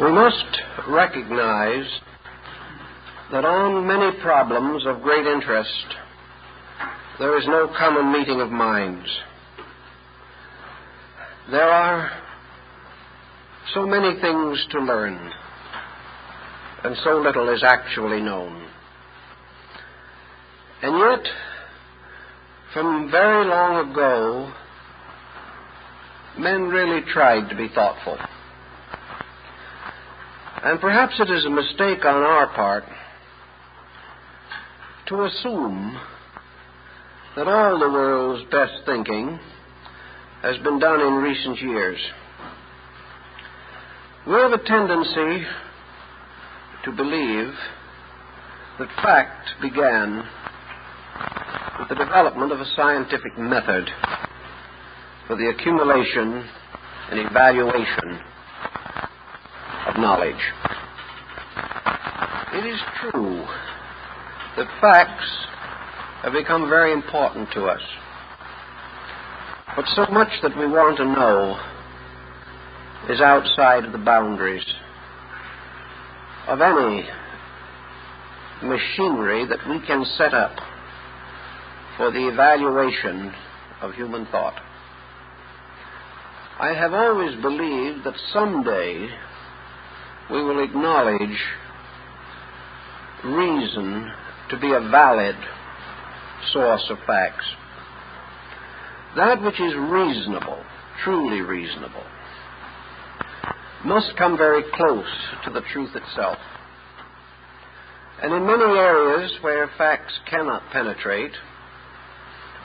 We must recognize that on many problems of great interest, there is no common meeting of minds. There are so many things to learn, and so little is actually known. And yet, from very long ago, men really tried to be thoughtful. And perhaps it is a mistake on our part to assume that all the world's best thinking has been done in recent years. We have a tendency to believe that fact began with the development of a scientific method for the accumulation and evaluation knowledge. It is true that facts have become very important to us. But so much that we want to know is outside the boundaries of any machinery that we can set up for the evaluation of human thought. I have always believed that someday we will acknowledge reason to be a valid source of facts. That which is reasonable, truly reasonable, must come very close to the truth itself. And in many areas where facts cannot penetrate,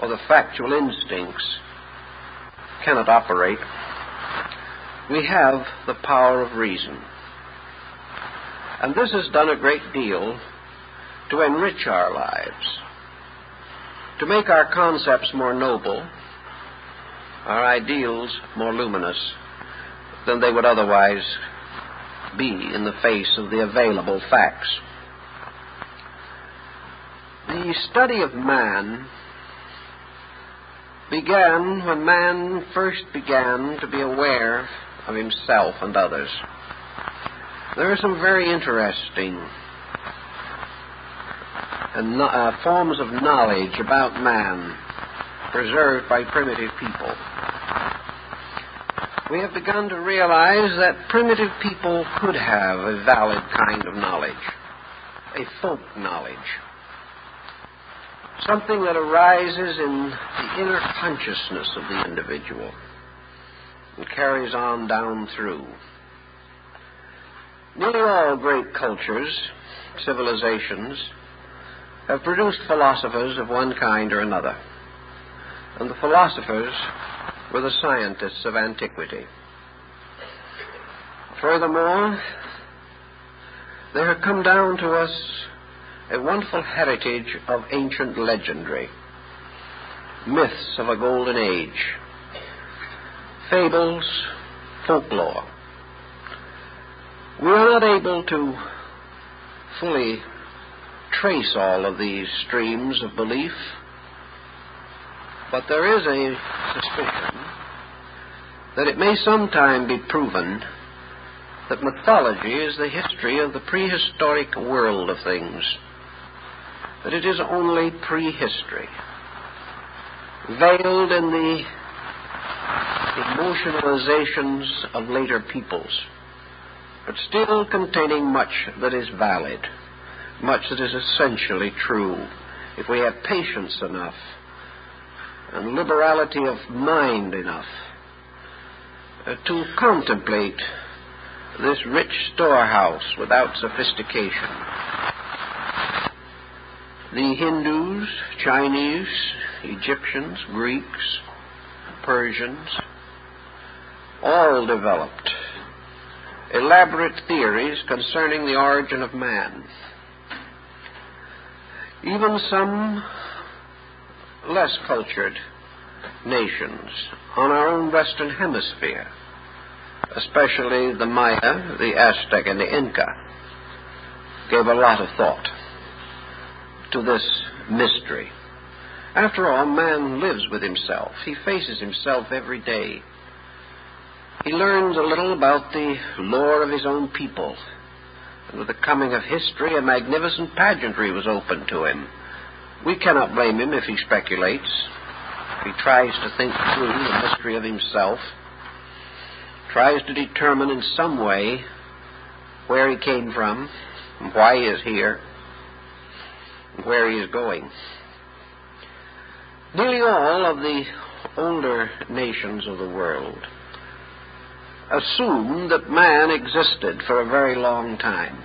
or the factual instincts cannot operate, we have the power of reason. And this has done a great deal to enrich our lives, to make our concepts more noble, our ideals more luminous than they would otherwise be in the face of the available facts. The study of man began when man first began to be aware of himself and others. There are some very interesting and uh, forms of knowledge about man preserved by primitive people. We have begun to realize that primitive people could have a valid kind of knowledge, a folk knowledge, something that arises in the inner consciousness of the individual and carries on down through. Nearly all great cultures, civilizations, have produced philosophers of one kind or another. And the philosophers were the scientists of antiquity. Furthermore, there have come down to us a wonderful heritage of ancient legendary, myths of a golden age, fables, folklore. We are not able to fully trace all of these streams of belief, but there is a suspicion that it may sometime be proven that mythology is the history of the prehistoric world of things, that it is only prehistory, veiled in the emotionalizations of later peoples, but still containing much that is valid much that is essentially true if we have patience enough and liberality of mind enough uh, to contemplate this rich storehouse without sophistication. The Hindus, Chinese, Egyptians, Greeks, Persians, all developed elaborate theories concerning the origin of man. Even some less cultured nations on our own Western Hemisphere, especially the Maya, the Aztec, and the Inca, gave a lot of thought to this mystery. After all, man lives with himself. He faces himself every day. He learned a little about the lore of his own people. And with the coming of history, a magnificent pageantry was open to him. We cannot blame him if he speculates. He tries to think through the mystery of himself, tries to determine in some way where he came from, and why he is here, and where he is going. Nearly all of the older nations of the world assumed that man existed for a very long time.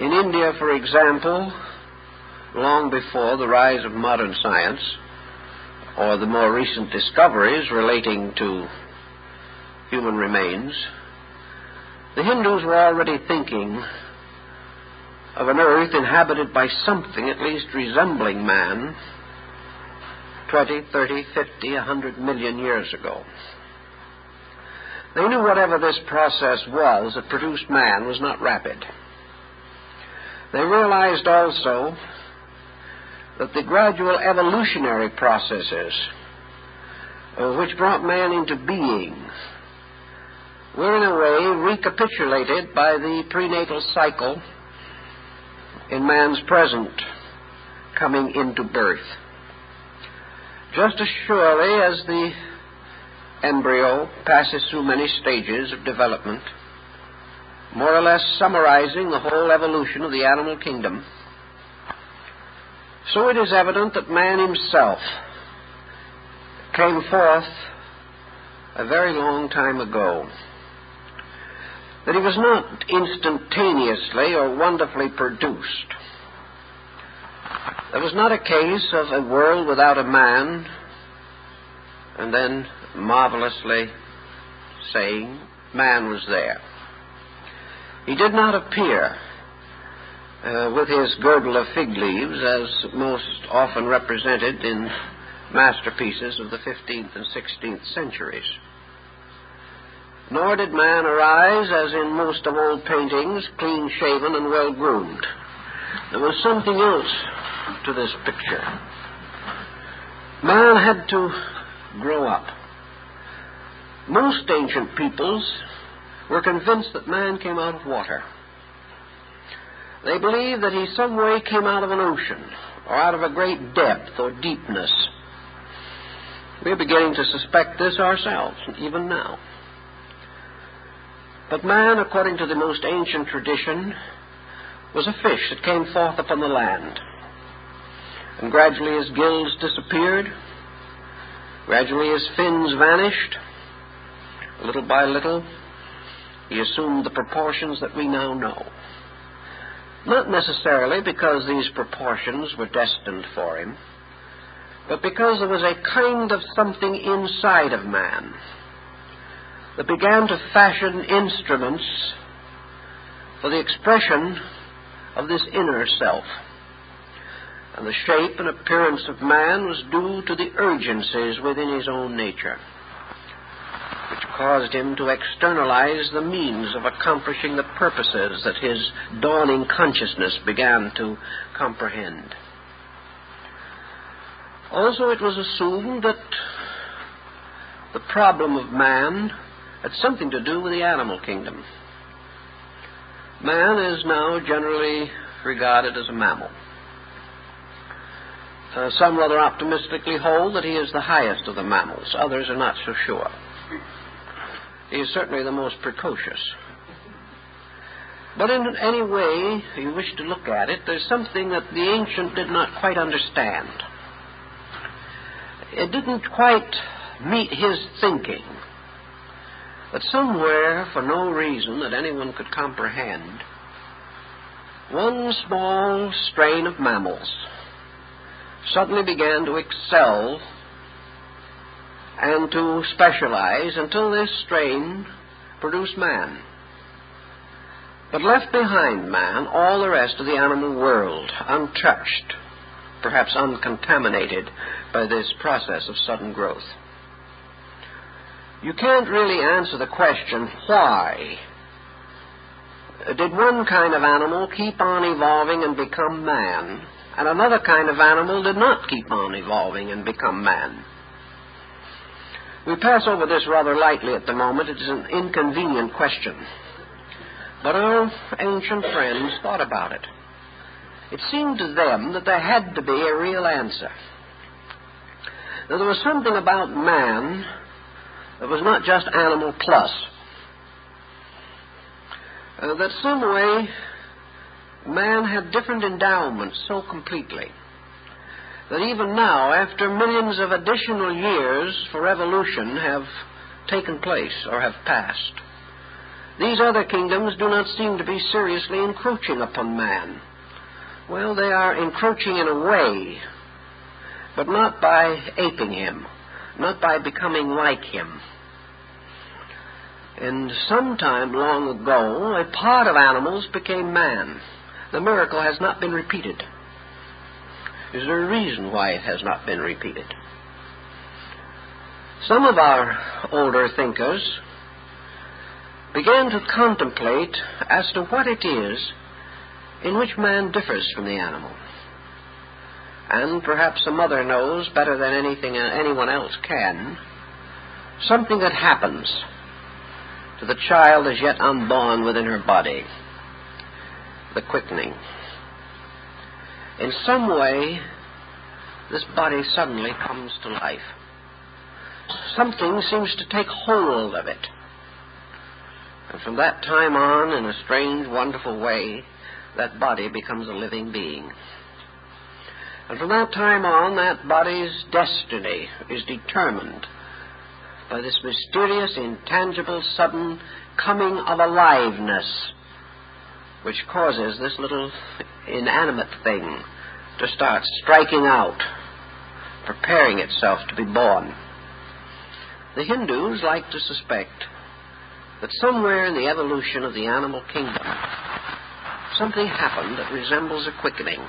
In India, for example, long before the rise of modern science, or the more recent discoveries relating to human remains, the Hindus were already thinking of an earth inhabited by something at least resembling man 20, 30, 50, 100 million years ago. They knew whatever this process was that produced man was not rapid. They realized also that the gradual evolutionary processes uh, which brought man into being were in a way recapitulated by the prenatal cycle in man's present coming into birth. Just as surely as the embryo passes through many stages of development, more or less summarizing the whole evolution of the animal kingdom, so it is evident that man himself came forth a very long time ago. That he was not instantaneously or wonderfully produced. There was not a case of a world without a man and then marvelously saying, man was there. He did not appear uh, with his girdle of fig leaves, as most often represented in masterpieces of the 15th and 16th centuries. Nor did man arise, as in most of old paintings, clean shaven and well groomed. There was something else to this picture. Man had to grow up. Most ancient peoples were convinced that man came out of water. They believed that he some way came out of an ocean or out of a great depth or deepness. We're beginning to suspect this ourselves, even now. But man, according to the most ancient tradition, was a fish that came forth upon the land. And gradually his gills disappeared, gradually his fins vanished, little by little, he assumed the proportions that we now know. Not necessarily because these proportions were destined for him, but because there was a kind of something inside of man that began to fashion instruments for the expression of this inner self. And the shape and appearance of man was due to the urgencies within his own nature caused him to externalize the means of accomplishing the purposes that his dawning consciousness began to comprehend. Also, it was assumed that the problem of man had something to do with the animal kingdom. Man is now generally regarded as a mammal. Uh, some rather optimistically hold that he is the highest of the mammals. Others are not so sure. Is certainly the most precocious. But in any way you wish to look at it, there's something that the ancient did not quite understand. It didn't quite meet his thinking. But somewhere, for no reason that anyone could comprehend, one small strain of mammals suddenly began to excel and to specialize until this strain produced man. But left behind man all the rest of the animal world, untouched, perhaps uncontaminated by this process of sudden growth. You can't really answer the question, why? Did one kind of animal keep on evolving and become man, and another kind of animal did not keep on evolving and become man? We pass over this rather lightly at the moment. It is an inconvenient question. But our ancient friends thought about it. It seemed to them that there had to be a real answer. That there was something about man that was not just animal plus. Uh, that some way man had different endowments so completely that even now, after millions of additional years for evolution have taken place or have passed, these other kingdoms do not seem to be seriously encroaching upon man. Well, they are encroaching in a way, but not by aping him, not by becoming like him. And some time long ago, a part of animals became man. The miracle has not been repeated. Is there a reason why it has not been repeated? Some of our older thinkers began to contemplate as to what it is in which man differs from the animal. And perhaps the mother knows better than anything uh, anyone else can something that happens to the child as yet unborn within her body the quickening. In some way, this body suddenly comes to life. Something seems to take hold of it. And from that time on, in a strange, wonderful way, that body becomes a living being. And from that time on, that body's destiny is determined by this mysterious, intangible, sudden coming of aliveness, which causes this little inanimate thing to start striking out, preparing itself to be born. The Hindus like to suspect that somewhere in the evolution of the animal kingdom, something happened that resembles a quickening.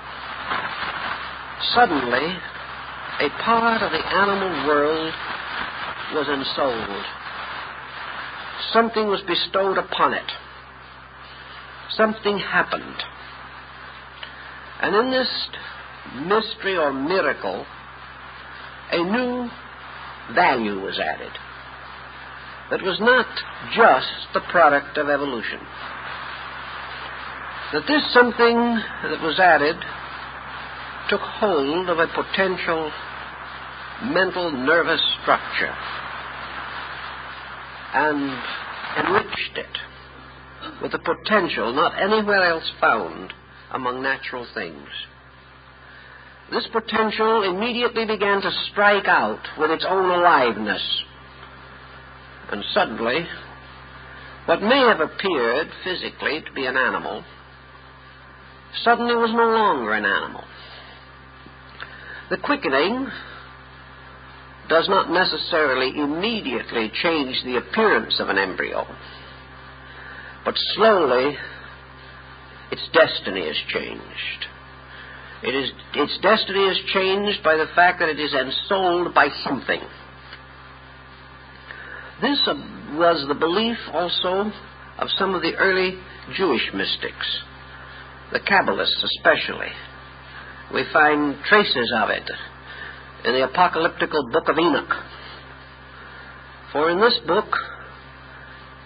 Suddenly, a part of the animal world was ensouled. Something was bestowed upon it. Something happened. And in this mystery or miracle, a new value was added that was not just the product of evolution. That this something that was added took hold of a potential mental nervous structure and enriched it with a potential not anywhere else found among natural things. This potential immediately began to strike out with its own aliveness. And suddenly, what may have appeared physically to be an animal suddenly was no longer an animal. The quickening does not necessarily immediately change the appearance of an embryo, but slowly its destiny is changed. It is, its destiny is changed by the fact that it is ensouled by something. This uh, was the belief also of some of the early Jewish mystics, the Kabbalists especially. We find traces of it in the apocalyptical book of Enoch. For in this book,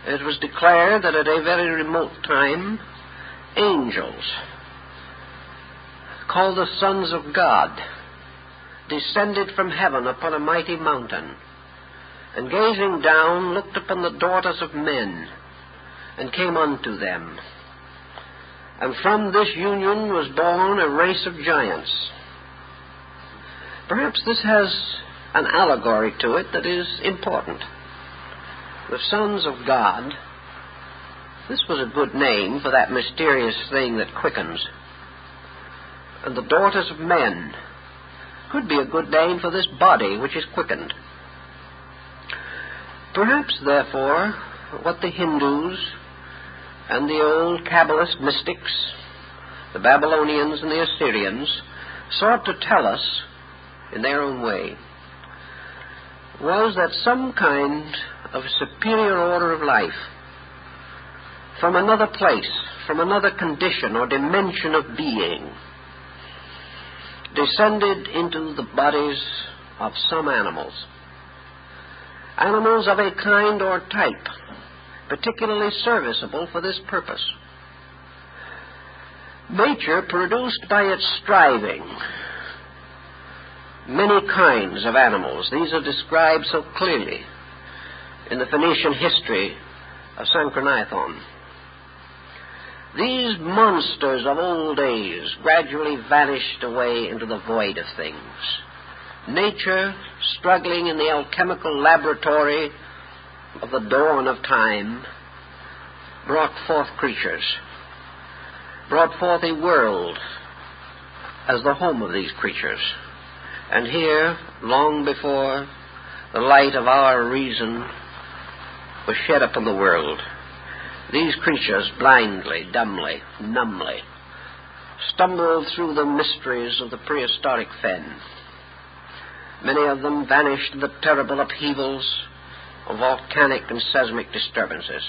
it was declared that at a very remote time, angels, called the sons of God, descended from heaven upon a mighty mountain, and gazing down, looked upon the daughters of men, and came unto them. And from this union was born a race of giants Perhaps this has an allegory to it that is important. The sons of God, this was a good name for that mysterious thing that quickens. And the daughters of men could be a good name for this body which is quickened. Perhaps, therefore, what the Hindus and the old Kabbalist mystics, the Babylonians and the Assyrians, sought to tell us in their own way, was that some kind of a superior order of life from another place, from another condition or dimension of being, descended into the bodies of some animals animals of a kind or type, particularly serviceable for this purpose. Nature produced by its striving many kinds of animals. These are described so clearly in the Phoenician history of Sanchoniathon. These monsters of old days gradually vanished away into the void of things. Nature, struggling in the alchemical laboratory of the dawn of time, brought forth creatures, brought forth a world as the home of these creatures. And here, long before the light of our reason was shed upon the world, these creatures blindly, dumbly, numbly stumbled through the mysteries of the prehistoric fen. Many of them vanished in the terrible upheavals of volcanic and seismic disturbances.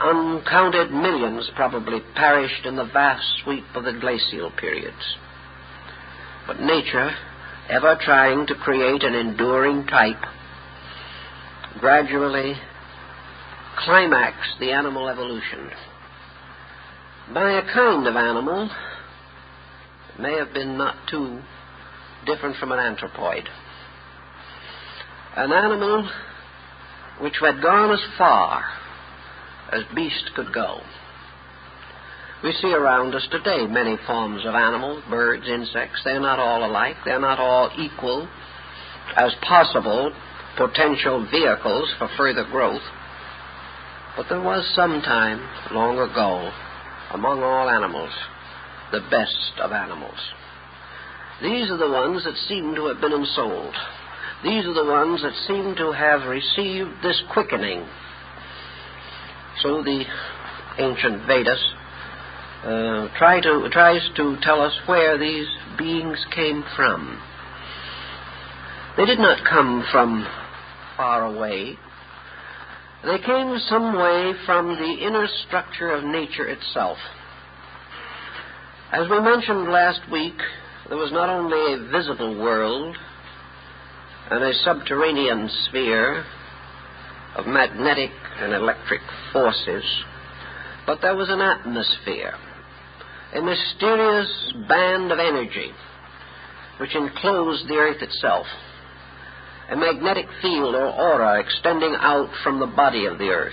Uncounted millions probably perished in the vast sweep of the glacial periods. But nature, ever trying to create an enduring type, gradually climax the animal evolution by a kind of animal that may have been not too different from an anthropoid. An animal which had gone as far as beast could go. We see around us today many forms of animals, birds, insects. They're not all alike. They're not all equal as possible potential vehicles for further growth. But there was some time, long ago, among all animals, the best of animals. These are the ones that seem to have been ensouled. These are the ones that seem to have received this quickening. So the ancient Vedas uh, try to, tries to tell us where these beings came from. They did not come from far away. They came some way from the inner structure of nature itself. As we mentioned last week, there was not only a visible world and a subterranean sphere of magnetic and electric forces, but there was an atmosphere, a mysterious band of energy which enclosed the earth itself a magnetic field or aura extending out from the body of the earth.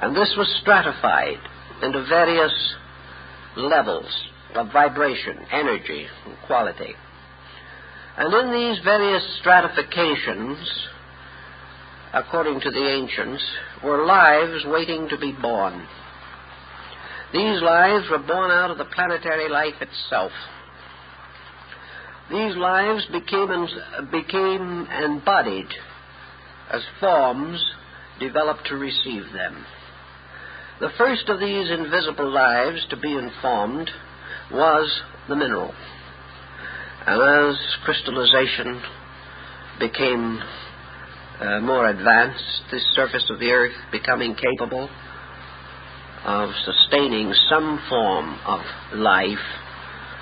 And this was stratified into various levels of vibration, energy, and quality. And in these various stratifications, according to the ancients, were lives waiting to be born. These lives were born out of the planetary life itself these lives became, became embodied as forms developed to receive them. The first of these invisible lives to be informed was the mineral. And as crystallization became uh, more advanced, the surface of the earth becoming capable of sustaining some form of life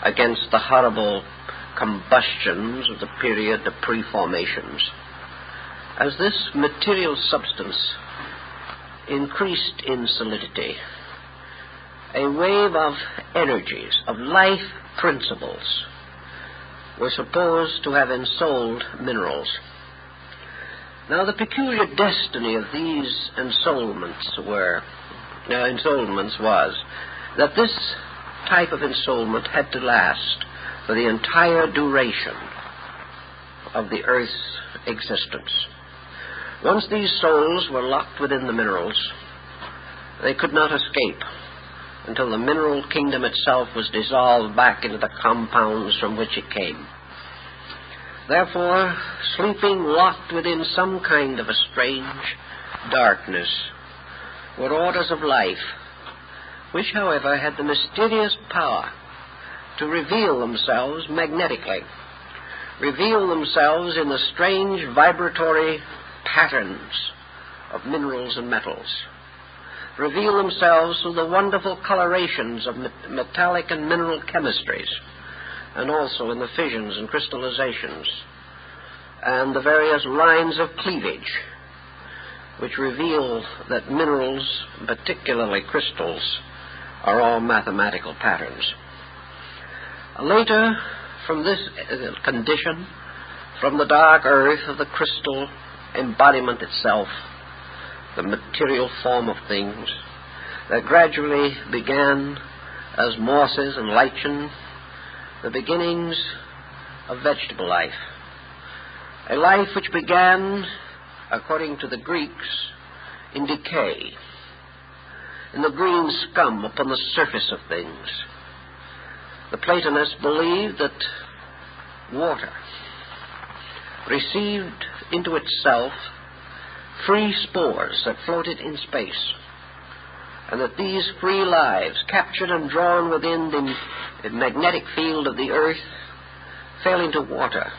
against the horrible combustions of the period of preformations. As this material substance increased in solidity, a wave of energies, of life principles, were supposed to have ensouled minerals. Now, the peculiar destiny of these ensoulments were, uh, ensoulments was that this type of ensoulment had to last for the entire duration of the earth's existence. Once these souls were locked within the minerals, they could not escape until the mineral kingdom itself was dissolved back into the compounds from which it came. Therefore, sleeping locked within some kind of a strange darkness were orders of life, which, however, had the mysterious power to reveal themselves magnetically, reveal themselves in the strange vibratory patterns of minerals and metals, reveal themselves through the wonderful colorations of metallic and mineral chemistries, and also in the fissions and crystallizations. and the various lines of cleavage which reveal that minerals, particularly crystals, are all mathematical patterns. Later, from this uh, condition, from the dark earth of the crystal embodiment itself, the material form of things, that gradually began as mosses and lichen, the beginnings of vegetable life. A life which began, according to the Greeks, in decay, in the green scum upon the surface of things. The Platonists believed that water received into itself free spores that floated in space, and that these free lives, captured and drawn within the magnetic field of the earth, fell into water,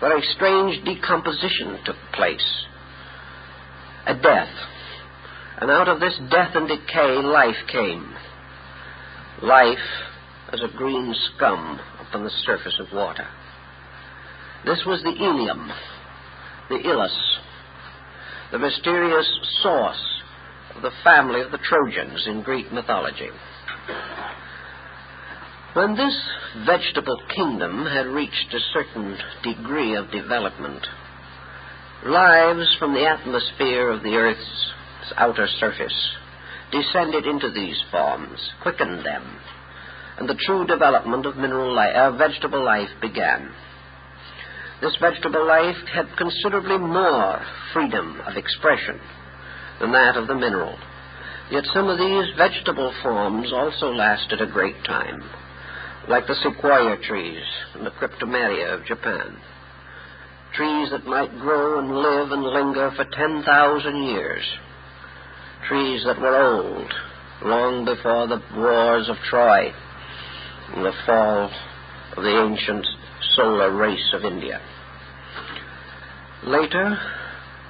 where a strange decomposition took place, a death. And out of this death and decay, life came. Life as a green scum upon the surface of water. This was the ilium, the ilus, the mysterious source of the family of the Trojans in Greek mythology. When this vegetable kingdom had reached a certain degree of development, lives from the atmosphere of the earth's outer surface descended into these forms, quickened them, and the true development of mineral life, uh, vegetable life began. This vegetable life had considerably more freedom of expression than that of the mineral. Yet some of these vegetable forms also lasted a great time, like the sequoia trees and the cryptomeria of Japan. Trees that might grow and live and linger for 10,000 years. Trees that were old, long before the wars of Troy and the fall of the ancient solar race of India. Later,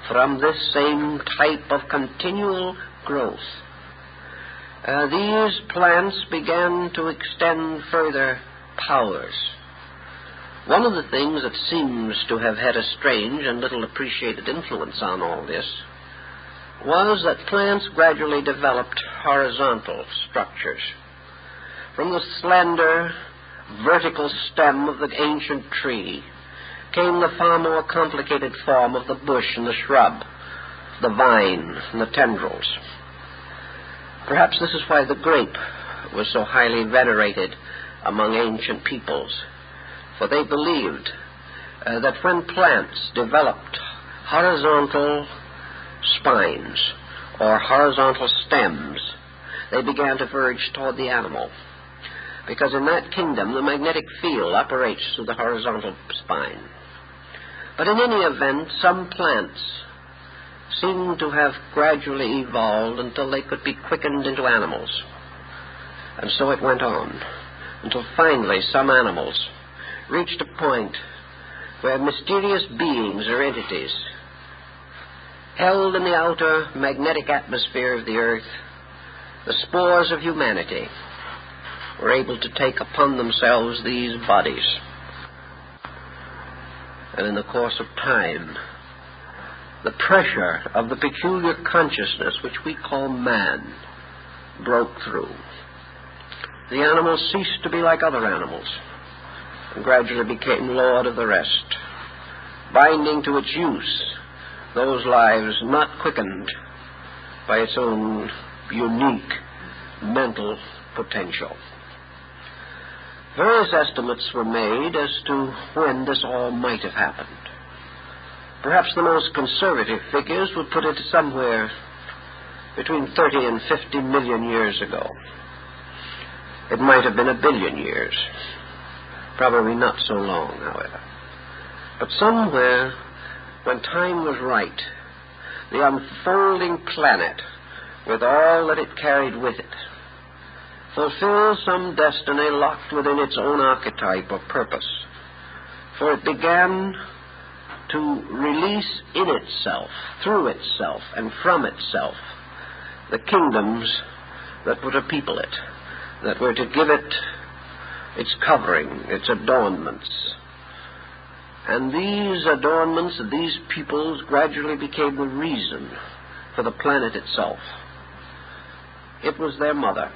from this same type of continual growth, uh, these plants began to extend further powers. One of the things that seems to have had a strange and little appreciated influence on all this was that plants gradually developed horizontal structures. From the slender, vertical stem of the ancient tree came the far more complicated form of the bush and the shrub, the vine and the tendrils. Perhaps this is why the grape was so highly venerated among ancient peoples, for they believed uh, that when plants developed horizontal spines or horizontal stems, they began to verge toward the animal because in that kingdom the magnetic field operates through the horizontal spine. But in any event, some plants seem to have gradually evolved until they could be quickened into animals. And so it went on, until finally some animals reached a point where mysterious beings or entities held in the outer magnetic atmosphere of the earth the spores of humanity were able to take upon themselves these bodies. And in the course of time, the pressure of the peculiar consciousness which we call man broke through. The animal ceased to be like other animals and gradually became lord of the rest, binding to its use those lives not quickened by its own unique mental potential. Various estimates were made as to when this all might have happened. Perhaps the most conservative figures would put it somewhere between 30 and 50 million years ago. It might have been a billion years. Probably not so long, however. But somewhere, when time was right, the unfolding planet, with all that it carried with it, fulfill some destiny locked within its own archetype or purpose. For it began to release in itself, through itself, and from itself the kingdoms that were to people it, that were to give it its covering, its adornments, And these adornments, these peoples, gradually became the reason for the planet itself. It was their mother.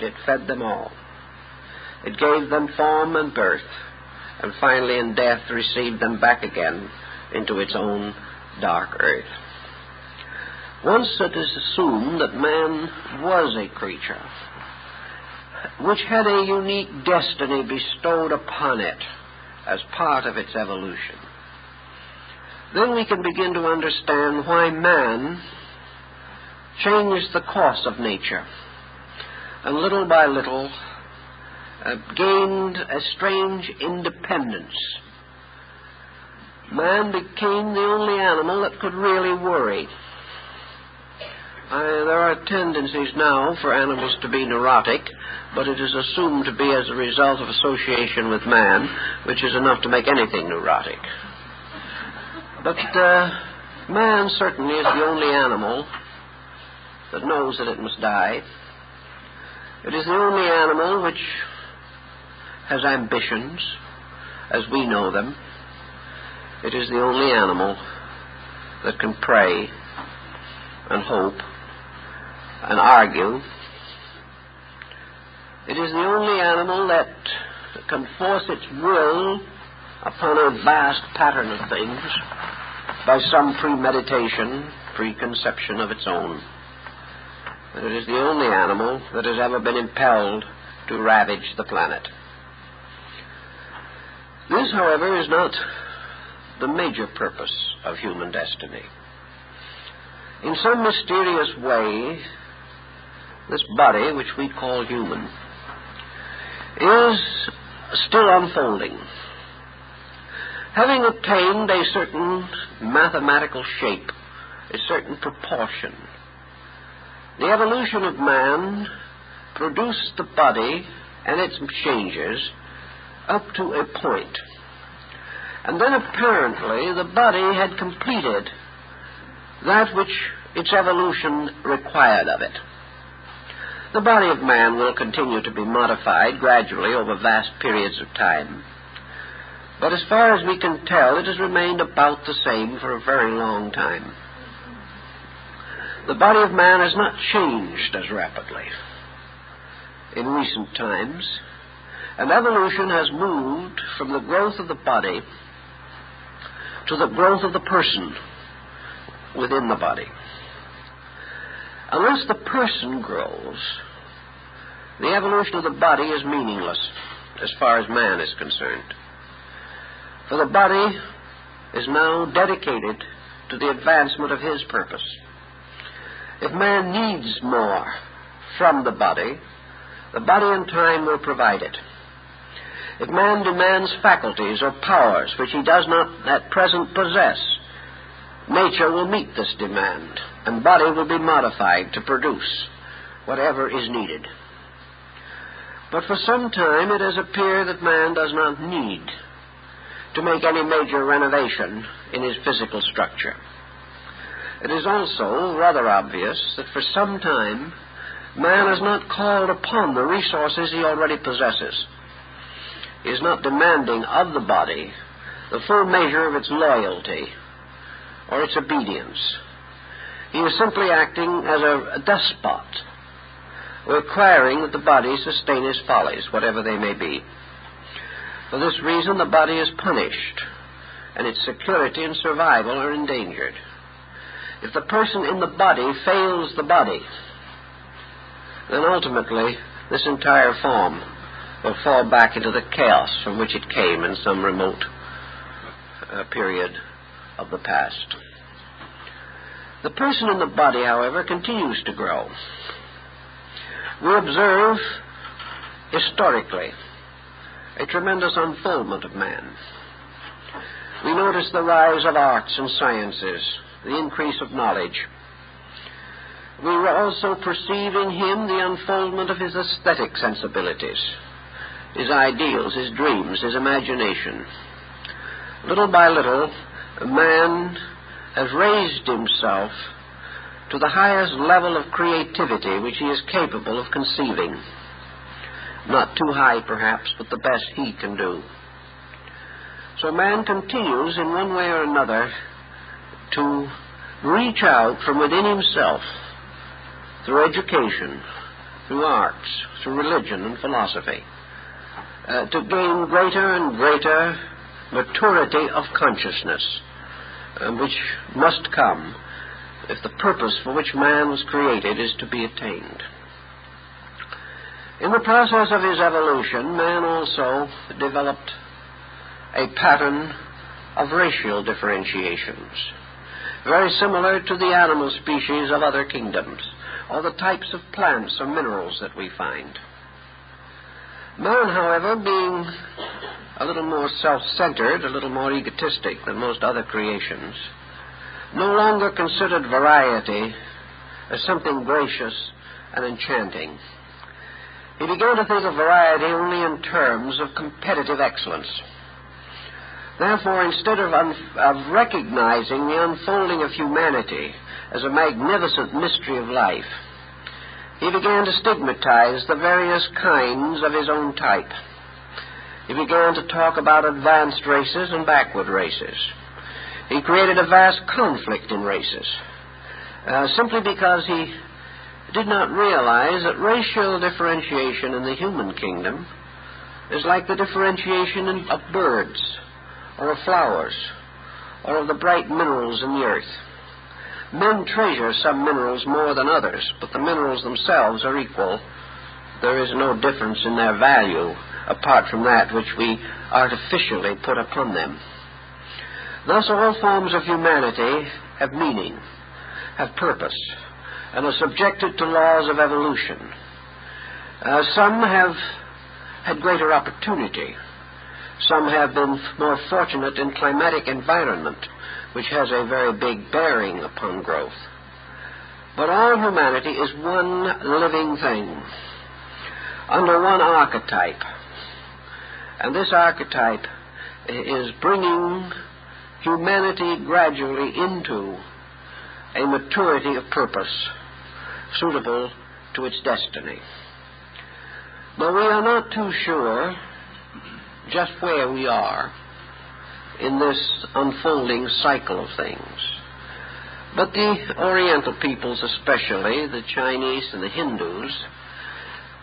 It fed them all. It gave them form and birth, and finally in death received them back again into its own dark earth. Once it is assumed that man was a creature which had a unique destiny bestowed upon it as part of its evolution, then we can begin to understand why man changed the course of nature and little by little uh, gained a strange independence. Man became the only animal that could really worry. Uh, there are tendencies now for animals to be neurotic, but it is assumed to be as a result of association with man, which is enough to make anything neurotic. But uh, man certainly is the only animal that knows that it must die. It is the only animal which has ambitions as we know them. It is the only animal that can pray and hope and argue. It is the only animal that can force its will upon a vast pattern of things by some premeditation, preconception of its own. It is the only animal that has ever been impelled to ravage the planet. This, however, is not the major purpose of human destiny. In some mysterious way, this body, which we call human, is still unfolding. Having attained a certain mathematical shape, a certain proportion, the evolution of man produced the body and its changes up to a point. And then apparently the body had completed that which its evolution required of it. The body of man will continue to be modified gradually over vast periods of time. But as far as we can tell, it has remained about the same for a very long time. The body of man has not changed as rapidly in recent times and evolution has moved from the growth of the body to the growth of the person within the body. Unless the person grows, the evolution of the body is meaningless as far as man is concerned. For the body is now dedicated to the advancement of his purpose. If man needs more from the body, the body and time will provide it. If man demands faculties or powers which he does not at present possess, nature will meet this demand, and body will be modified to produce whatever is needed. But for some time it has appeared that man does not need to make any major renovation in his physical structure. It is also rather obvious that for some time man has not called upon the resources he already possesses He is not demanding of the body the full measure of its loyalty or its obedience. He is simply acting as a, despot, requiring that the body sustain his follies, whatever they may be. For this reason, the body is punished, and its security and survival are endangered. If the person in the body fails the body, then ultimately this entire form will fall back into the chaos from which it came in some remote uh, period of the past. The person in the body, however, continues to grow. We observe historically a tremendous unfoldment of man. We notice the rise of arts and sciences, the increase of knowledge. We were also perceive in him the unfoldment of his aesthetic sensibilities, his ideals, his dreams, his imagination. Little by little, man has raised himself to the highest level of creativity which he is capable of conceiving. Not too high, perhaps, but the best he can do. So man continues in one way or another to reach out from within himself through education, through arts, through religion and philosophy, uh, to gain greater and greater maturity of consciousness, uh, which must come if the purpose for which man was created is to be attained. In the process of his evolution, man also developed a pattern of racial differentiations, very similar to the animal species of other kingdoms, or the types of plants or minerals that we find. Man, however, being a little more self centered, a little more egotistic than most other creations, no longer considered variety as something gracious and enchanting. He began to think of variety only in terms of competitive excellence. Therefore, instead of, un- of recognizing the unfolding of humanity as a magnificent mystery of life, he began to stigmatize the various kinds of his own type. He began to talk about advanced races and backward races. He created a vast conflict in races, uh, simply because he did not realize that racial differentiation in the human kingdom is like the differentiation in, of birds or of flowers or of the bright minerals in the earth. Men treasure some minerals more than others, but the minerals themselves are equal. There is no difference in their value apart from that which we artificially put upon them. Thus, all forms of humanity have meaning, have purpose, and are subjected to laws of evolution. Uh, some have had greater opportunity. Some have been more fortunate in climatic environment, which has a very big bearing upon growth. But all humanity is one living thing, under one archetype. And this archetype is bringing humanity gradually into a maturity of purpose suitable to its destiny. But we are not too sure just where we are in this unfolding cycle of things. But the Oriental peoples, especially the Chinese and the Hindus,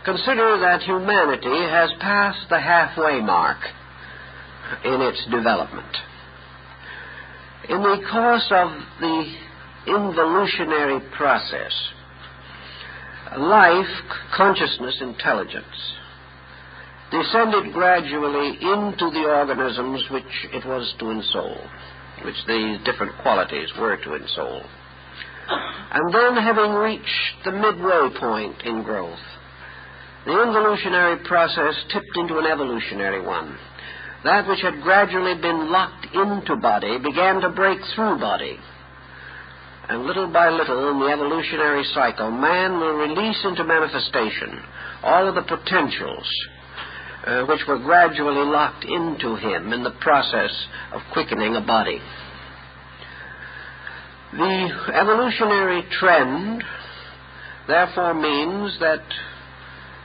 consider that humanity has passed the halfway mark in its development. In the course of the involutionary process, life, consciousness, intelligence descended gradually into the organisms which it was to ensoul, which these different qualities were to ensoul. And then, having reached the midway point in growth, the involutionary process tipped into an evolutionary one. That which had gradually been locked into body began to break through body. And little by little in the evolutionary cycle, man will release into manifestation all of the potentials uh, which were gradually locked into him in the process of quickening a body. The evolutionary trend, therefore, means that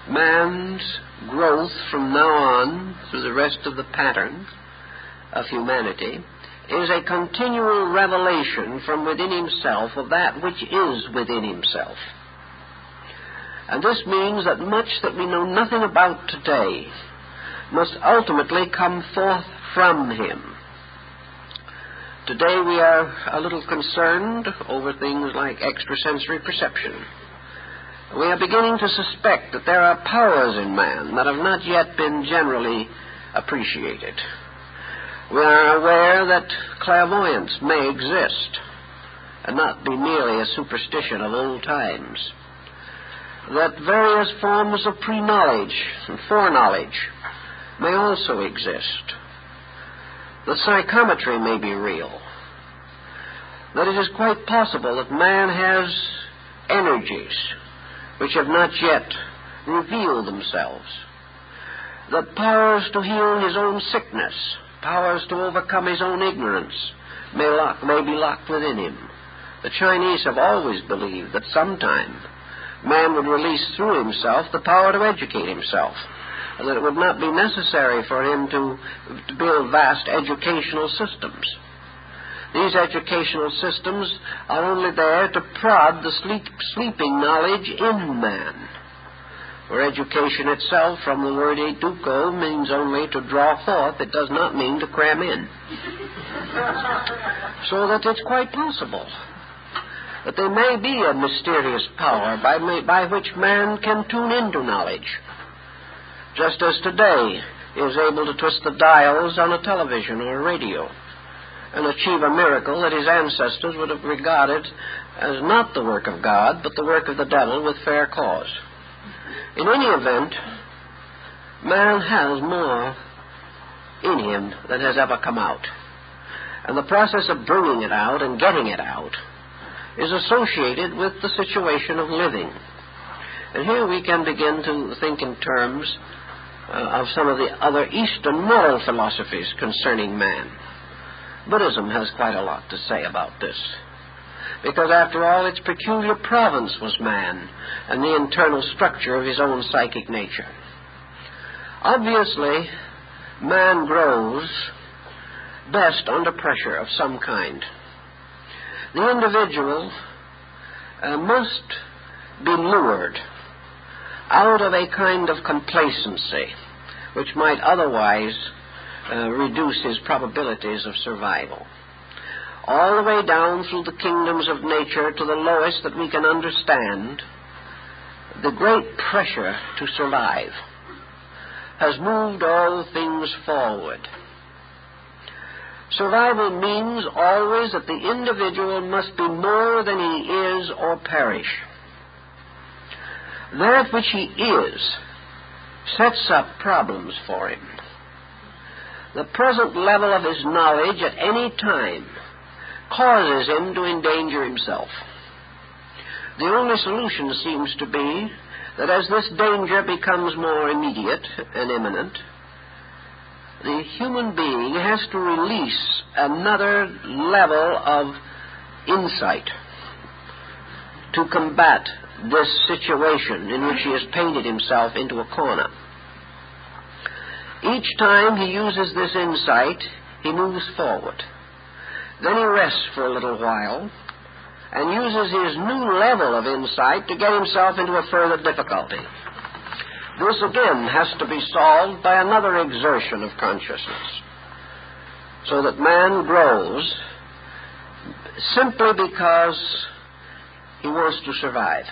man's growth from now on through the rest of the pattern of humanity is a continual revelation from within himself of that which is within himself. And this means that much that we know nothing about today must ultimately come forth from him. Today we are a little concerned over things like extrasensory perception. We are beginning to suspect that there are powers in man that have not yet been generally appreciated. We are aware that clairvoyance may exist and not be merely a superstition of old times. That various forms of pre knowledge and foreknowledge may also exist. The psychometry may be real. That it is quite possible that man has energies which have not yet revealed themselves. That powers to heal his own sickness, powers to overcome his own ignorance, may, lock, may be locked within him. The Chinese have always believed that sometime man would release through himself the power to educate himself. and that it would not be necessary for him to, to build vast educational systems. These educational systems are only there to prod the sleep, sleeping knowledge in man. For education itself, from the word educo, means only to draw forth. It does not mean to cram in. so that it's quite possible that there may be a mysterious power by, by which man can tune into knowledge. Just as today he is able to twist the dials on a television or a radio and achieve a miracle that his ancestors would have regarded as not the work of God, but the work of the devil with fair cause. In any event, man has more in him than has ever come out. And the process of bringing it out and getting it out is associated with the situation of living. And here we can begin to think in terms uh, of some of the other Eastern moral philosophies concerning man. Buddhism has quite a lot to say about this because after all, its peculiar province was man and the internal structure of his own psychic nature. Obviously, man grows best under pressure of some kind. The individual uh, must be lured out of a kind of complacency which might otherwise uh, reduce his probabilities of survival all the way down through the kingdoms of nature to the lowest that we can understand, the great pressure to survive has moved all things forward. Survival means always that the individual must be more than he is or perish. That which he is sets up problems for him. The present level of his knowledge at any time causes him to endanger himself. The only solution seems to be that as this danger becomes more immediate and imminent, the human being has to release another level of insight to combat this situation in which he has painted himself into a corner. Each time he uses this insight, he moves forward. Then he rests for a little while and uses his new level of insight to get himself into a further difficulty. This again has to be solved by another exertion of consciousness, so that man grows simply because he wants to survive.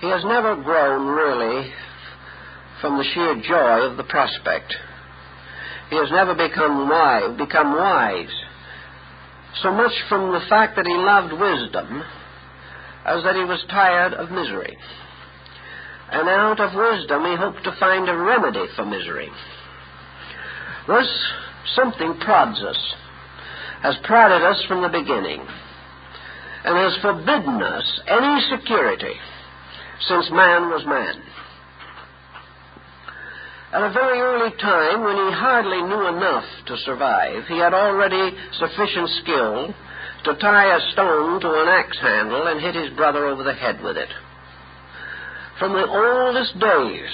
He has never grown really from the sheer joy of the prospect. He has never become wise, become wise so much from the fact that he loved wisdom as that he was tired of misery. And out of wisdom he hoped to find a remedy for misery. Thus, something prods us, has prodded us from the beginning, and has forbidden us any security since man was man. At a very early time, when he hardly knew enough to survive, he had already sufficient skill to tie a stone to an axe handle and hit his brother over the head with it. From the oldest days,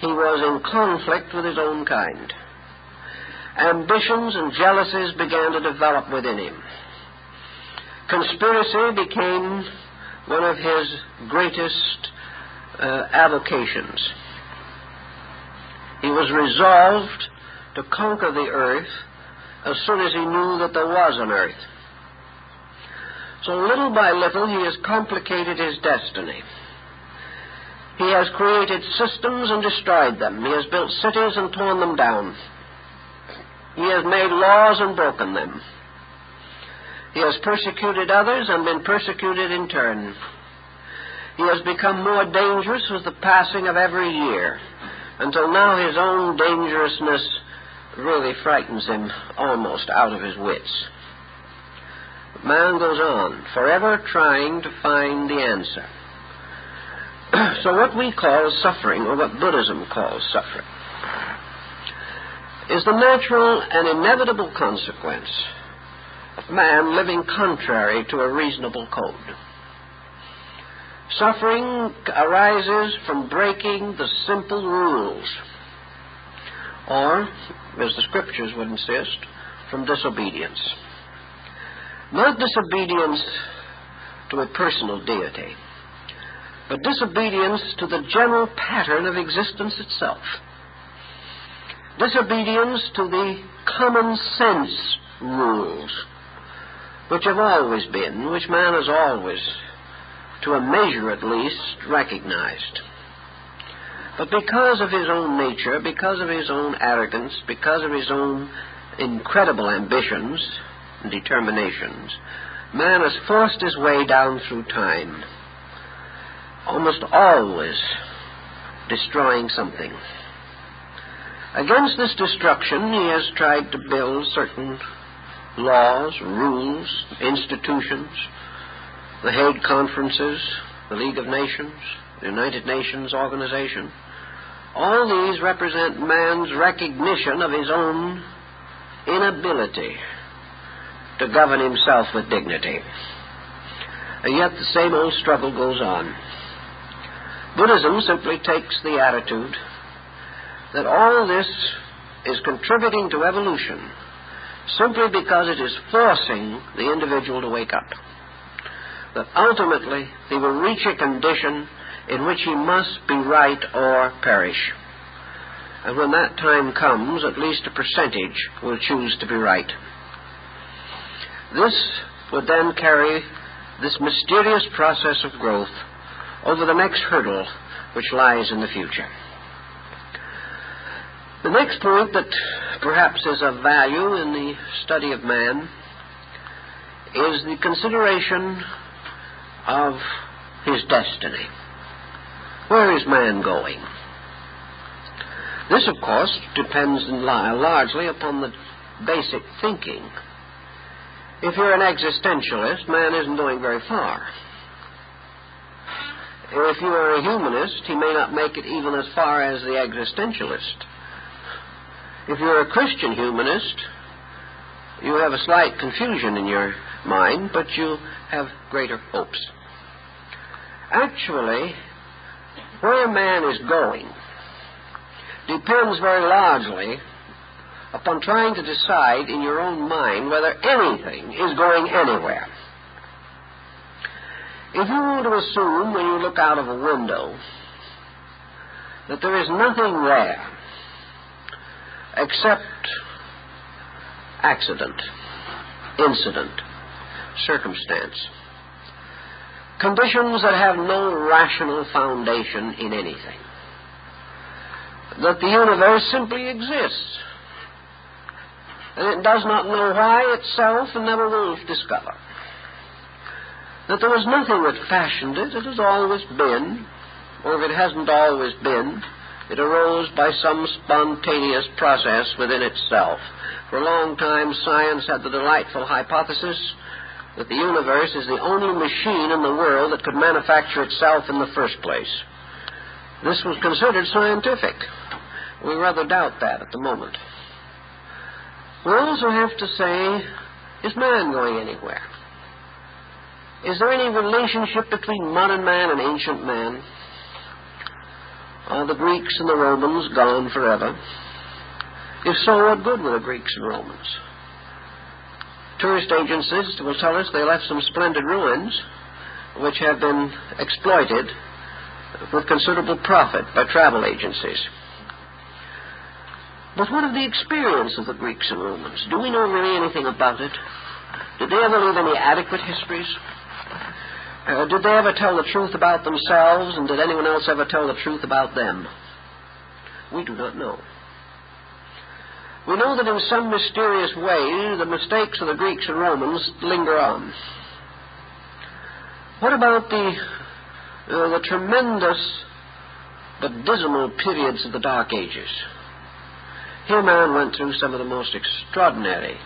he was in conflict with his own kind. Ambitions and jealousies began to develop within him. Conspiracy became one of his greatest uh, avocations. He was resolved to conquer the earth as soon as he knew that there was an earth. So little by little he has complicated his destiny. He has created systems and destroyed them. He has built cities and torn them down. He has made laws and broken them. He has persecuted others and been persecuted in turn. He has become more dangerous with the passing of every year until now his own dangerousness really frightens him almost out of his wits. Man goes on, forever trying to find the answer. so, what we call suffering, or what Buddhism calls suffering, is the natural and inevitable consequence of man living contrary to a reasonable code. Suffering arises from breaking the simple rules, or, as the scriptures would insist, from disobedience. Not disobedience to a personal deity, disobedience to the general pattern of existence itself. Disobedience to the common sense rules, which have always been, which man has always, to a measure at least, recognized. But because of his own nature, because of his own arrogance, because of his own incredible ambitions and determinations, man has forced his way down through time, almost always destroying something. Against this destruction, he has tried to build certain laws, rules, institutions, the Hague Conferences, the League of Nations, the United Nations Organization. All these represent man's recognition of his own inability to govern himself with dignity. And yet the same old struggle goes on. Buddhism simply takes the attitude that all this is contributing to evolution simply because it is forcing the individual to wake up. That ultimately he will reach a condition in which he must be right or perish. And when that time comes, at least a percentage will choose to be right. This would then carry this mysterious process of growth over the next hurdle which lies in the future. The next point that perhaps is of value in the study of man is the consideration of his destiny. Where is man going? This, of course, depends largely upon the basic thinking. If you're an existentialist, man isn't going very far. If you are a humanist, he may not make it even as far as the existentialist. If you're a Christian humanist, you have a slight confusion in your mind, but you have greater hopes. Actually, where a man is going depends very largely upon trying to decide in your own mind whether anything is going anywhere. If you want to assume when you look out of a window that there is nothing there except accident, incident, circumstance. Conditions that have no rational foundation in anything. That the universe simply exists. And it does not know why itself and never will discover. That there was nothing that fashioned it, it has always been, or if it hasn't always been, it arose by some spontaneous process within itself. For a long time, science had the delightful hypothesis that the universe is the only machine in the world that could manufacture itself in the first place. This was considered scientific. We rather doubt that at the moment. We also have to say, is man going anywhere? Is there any relationship between modern man and ancient man? Are the Greeks and the Romans gone forever? If so, what good were the Greeks and Romans? Tourist agencies will tell us they left some splendid ruins which have been exploited with considerable profit by travel agencies. But what of the experience of the Greeks and Romans? Do we know really anything about it? Did they ever leave any adequate histories? Uh, did they ever tell the truth about themselves, and did anyone else ever tell the truth about them? We do not know. We know that in some mysterious way the mistakes of the Greeks and Romans linger on. What about the, uh, the tremendous but dismal periods of the Dark Ages? Here man went through some of the most extraordinary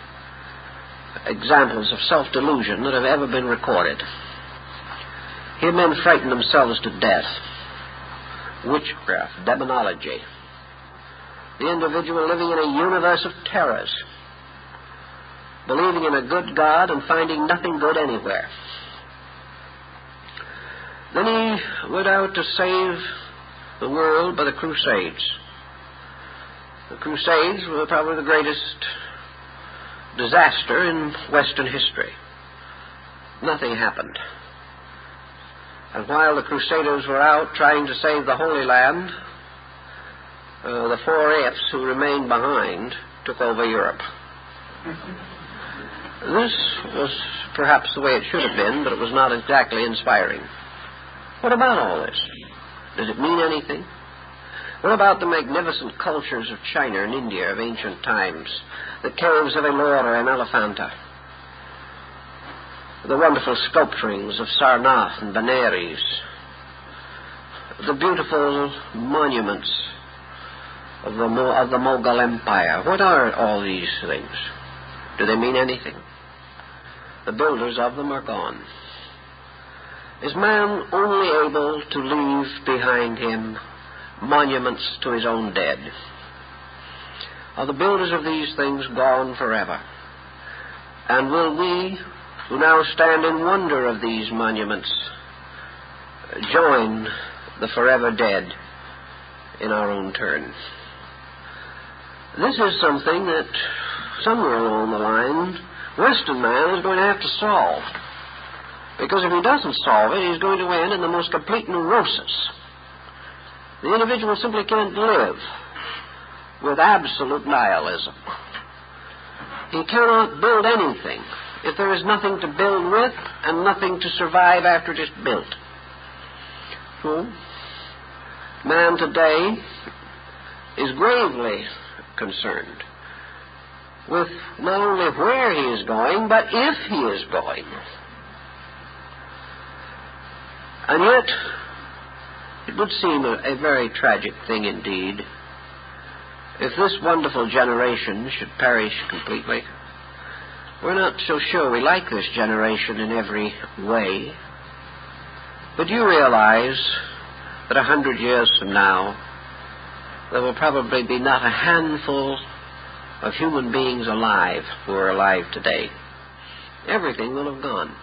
examples of self delusion that have ever been recorded. Here men frighten themselves to death. Witchcraft, demonology. The individual living in a universe of terrors. Believing in a good God and finding nothing good anywhere. Then he went out to save the world by the Crusades. The Crusades were probably the greatest disaster in Western history. Nothing happened. And while the Crusaders were out trying to save the Holy Land, uh, the four Fs who remained behind took over Europe. This was perhaps the way it should have been, but it was not exactly inspiring. What about all this? Does it mean anything? What about the magnificent cultures of China and India of ancient times? The caves of Ellora and Elephanta? The wonderful sculpturings of Sarnath and Benares? The beautiful monuments of the, of the Mughal Empire? What are all these things? Do they mean anything? The builders of them are gone. Is man only able to leave behind him monuments to his own dead? Are the builders of these things gone forever? And will we, who now stand in wonder of these monuments, join the forever dead in our own turn? This is something that somewhere along the line, Western man is going to have to solve. Because if he doesn't solve it, he's going to end in the most complete neurosis. The individual simply can't live with absolute nihilism. He cannot build anything if there is nothing to build with and nothing to survive after it is built. So, man today is gravely concerned with not only where he is going, but if he is going. And yet, would seem a, a very tragic thing indeed if this wonderful generation should perish completely. We're not so sure we like this generation in every way. But you realize that a hundred years from now, there will probably be not a handful of human beings alive who are alive today. Everything will have gone.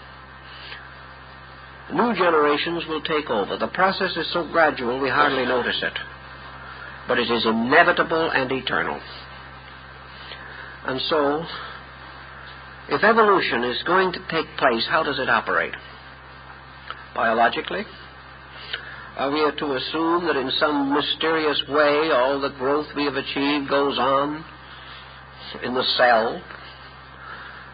New generations will take over. The process is so gradual we hardly notice it. But it is inevitable and eternal. And so, if evolution is going to take place, how does it operate? Biologically? Are we to assume that in some mysterious way all the growth we have achieved goes on in the cell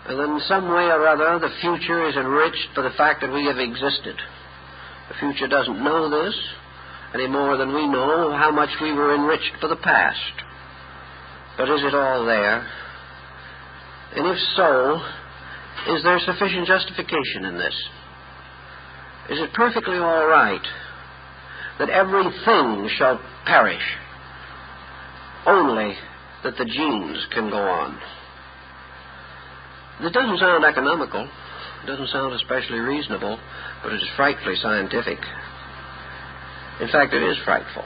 and in some way or other, the future is enriched by the fact that we have existed. The future doesn't know this any more than we know how much we were enriched for the past. But is it all there? And if so, is there sufficient justification in this? Is it perfectly all right that everything shall perish, only that the genes can go on? It doesn't sound economical. It doesn't sound especially reasonable, but it is frightfully scientific. In fact, it is frightful.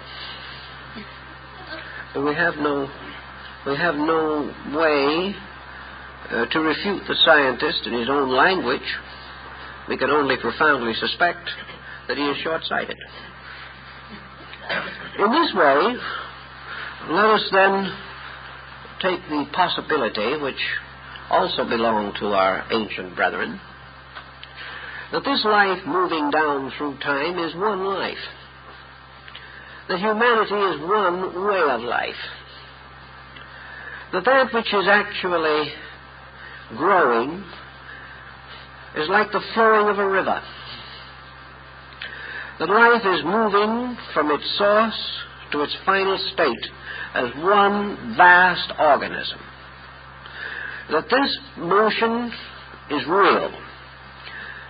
But we have no, we have no way uh, to refute the scientist in his own language. We can only profoundly suspect that he is short-sighted. In this way, let us then take the possibility which also belong to our ancient brethren, that this life moving down through time is one life. That humanity is one way of life. That that which is actually growing is like the flowing of a river. That life is moving from its source to its final state as one vast organism that this motion is real,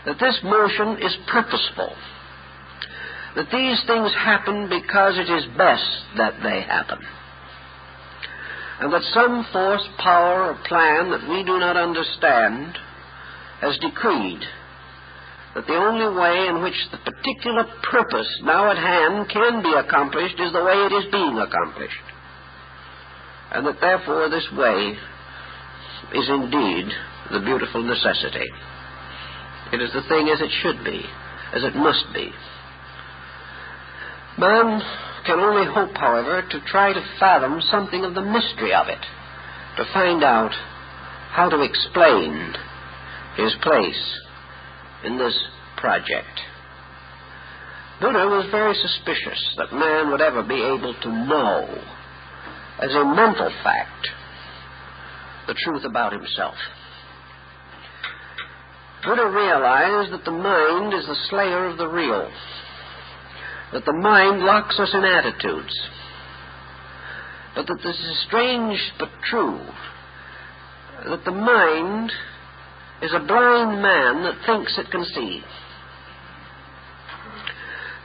that this motion is purposeful, that these things happen because it is best that they happen, and that some force, power, or plan that we do not understand has decreed that the only way in which the particular purpose now at hand can be accomplished is the way it is being accomplished. And that therefore this way is indeed the beautiful necessity. It is the thing as it should be, as it must be. Man can only hope, however, to try to fathom something of the mystery of it, to find out how to explain his place in this project. Buddha was very suspicious that man would ever be able to know, as a mental fact, the truth about himself. Buddha realized that the mind is the slayer of the real, that the mind locks us in attitudes, but that this is strange but true, that the mind is a blind man that thinks it can see.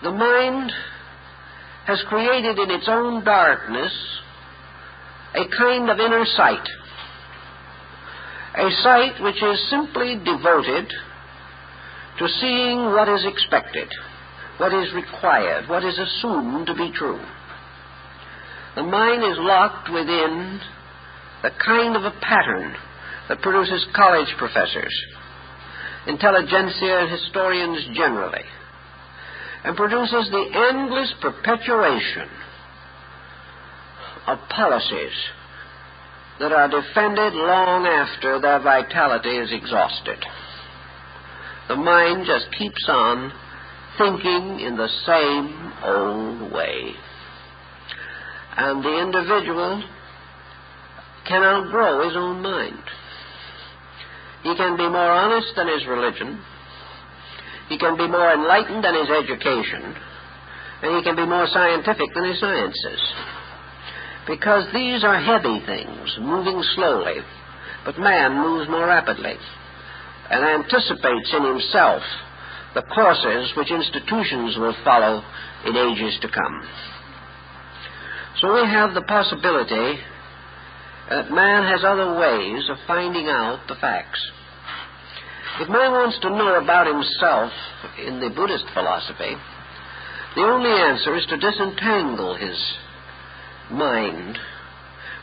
The mind has created in its own darkness a kind of inner sight, a sight which is simply devoted to seeing what is expected, what is required, what is assumed to be true. The mind is locked within the kind of a pattern that produces college professors, intelligentsia, and historians generally and produces the endless perpetuation of policies that are defended long after their vitality is exhausted. The mind just keeps on thinking in the same old way. And the individual can outgrow his own mind. He can be more honest than his religion. He can be more enlightened than his education, and he can be more scientific than his sciences. Because these are heavy things, moving slowly, but man moves more rapidly and anticipates in himself the courses which institutions will follow in ages to come. So we have the possibility that man has other ways of finding out the facts. If man wants to know about himself in the Buddhist philosophy, the only answer is to disentangle his mind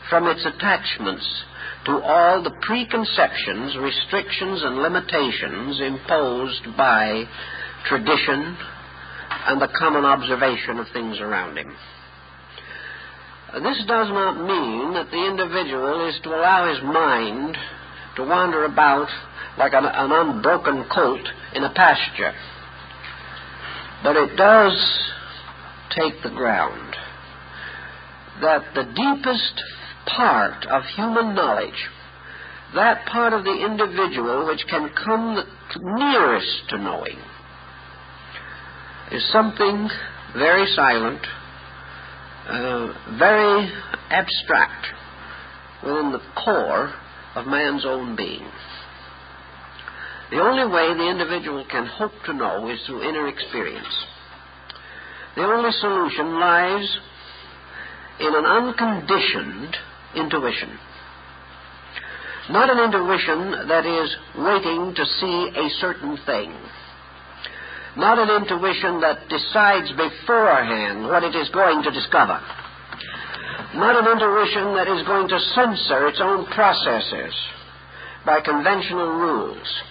from its attachments to all the preconceptions, restrictions, and limitations imposed by tradition and the common observation of things around him. This does not mean that the individual is to allow his mind to wander about like an, an unbroken colt in a pasture. But it does take the ground that the deepest part of human knowledge, that part of the individual which can come nearest to knowing, is something very silent, uh, very abstract within the core of man's own being. The only way the individual can hope to know is through inner experience. The only solution lies in an unconditioned intuition. Not an intuition that is waiting to see a certain thing. Not an intuition that decides beforehand what it is going to discover. Not an intuition that is going to censor its own processes by conventional rules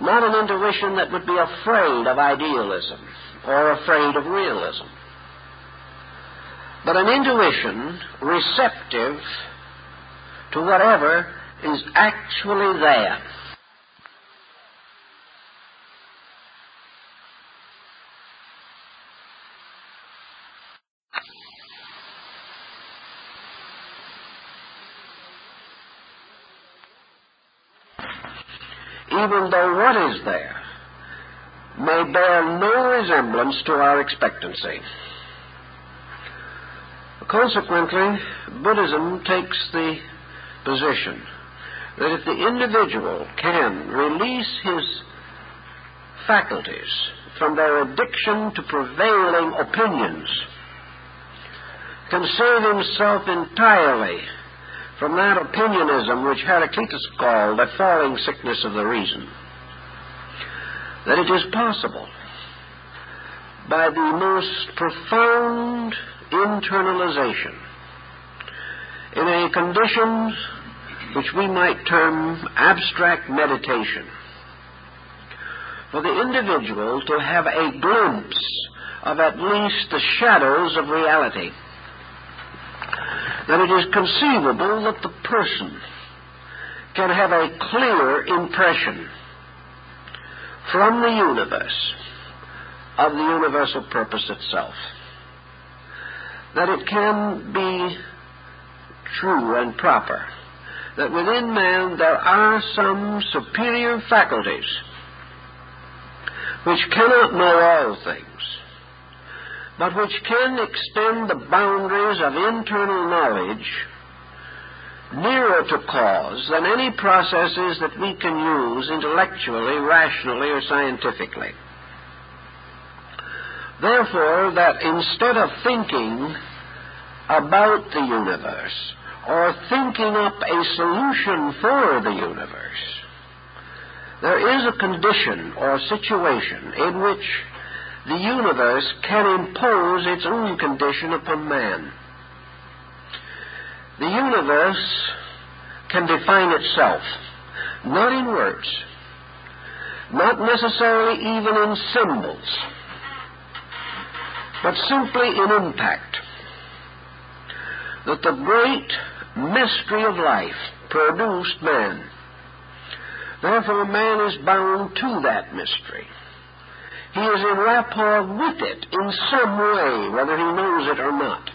not an intuition that would be afraid of idealism or afraid of realism, but an intuition receptive to whatever is actually there. even though what is there may bear no resemblance to our expectancy. Consequently, Buddhism takes the position that if the individual can release his faculties from their addiction to prevailing opinions, can save himself entirely from that opinionism which Heraclitus called a falling sickness of the reason. That it is possible by the most profound internalization in a condition which we might term abstract meditation for the individual to have a glimpse of at least the shadows of reality. That it is conceivable that the person can have a clear impression from the universe of the universal purpose itself. That it can be true and proper. That within man there are some superior faculties which cannot know all things, but which can extend the boundaries of internal knowledge nearer to cause than any processes that we can use intellectually, rationally, or scientifically. Therefore, that instead of thinking about the universe or thinking up a solution for the universe, there is a condition or situation in which the universe can impose its own condition upon man. The universe can define itself, not in words, not necessarily even in symbols, but simply in impact. That the great mystery of life produced man. Therefore, man is bound to that mystery. He is in rapport with it in some way, whether he knows it or not.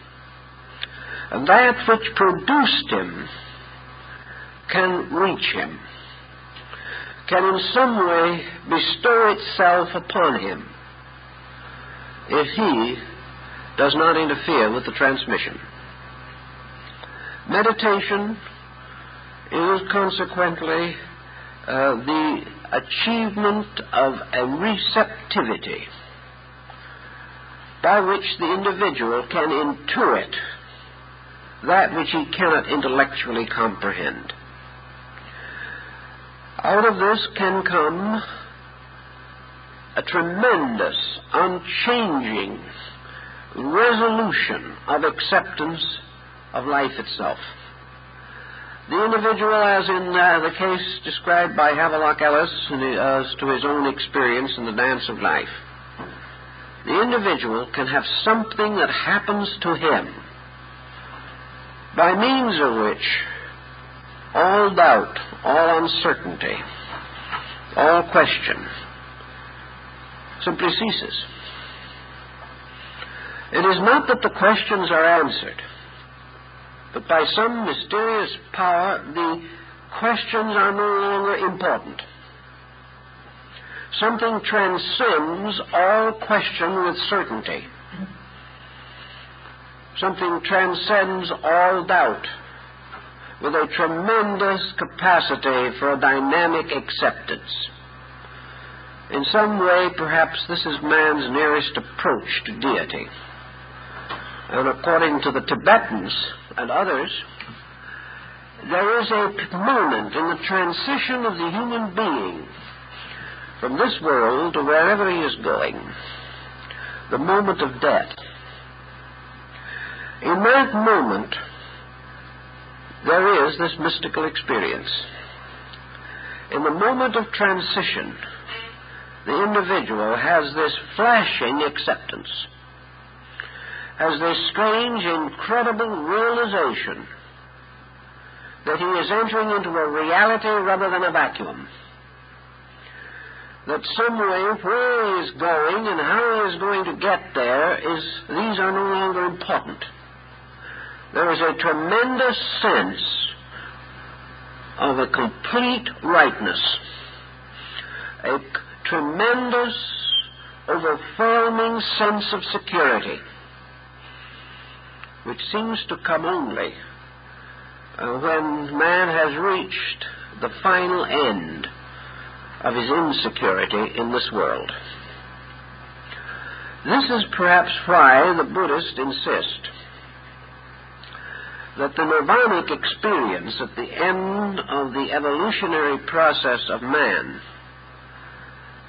And that which produced him can reach him, can in some way bestow itself upon him if he does not interfere with the transmission. Meditation is consequently uh, the achievement of a receptivity by which the individual can intuit that which he cannot intellectually comprehend. Out of this can come a tremendous, unchanging resolution of acceptance of life itself. The individual, as in uh, the case described by Havelock Ellis as to his own experience in the dance of life, the individual can have something that happens to him by means of which all doubt, all uncertainty, all question simply ceases. It is not that the questions are answered, but by some mysterious power the questions are no longer important. Something transcends all question with certainty. Something transcends all doubt with a tremendous capacity for a dynamic acceptance. In some way, perhaps this is man's nearest approach to deity. And according to the Tibetans and others, there is a moment in the transition of the human being from this world to wherever he is going, the moment of death. In that moment, there is this mystical experience. In the moment of transition, the individual has this flashing acceptance, has this strange, incredible realization that he is entering into a reality rather than a vacuum. That somewhere where he is going and how he is going to get there is these are no longer important there is a tremendous sense of a complete rightness, a tremendous, overwhelming sense of security, which seems to come only uh, when man has reached the final end of his insecurity in this world. This is perhaps why the Buddhists insist that the nirvanic experience at the end of the evolutionary process of man,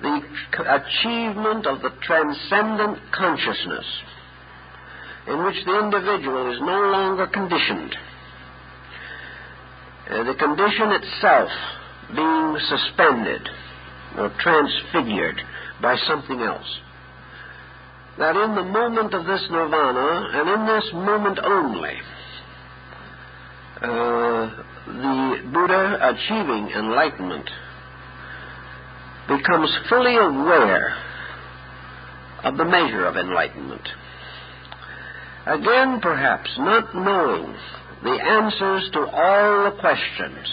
the achievement of the transcendent consciousness, in which the individual is no longer conditioned, uh, the condition itself being suspended or transfigured by something else. that in the moment of this nirvana, and in this moment only, uh, the Buddha achieving enlightenment becomes fully aware of the measure of enlightenment. Again, perhaps, not knowing the answers to all the questions,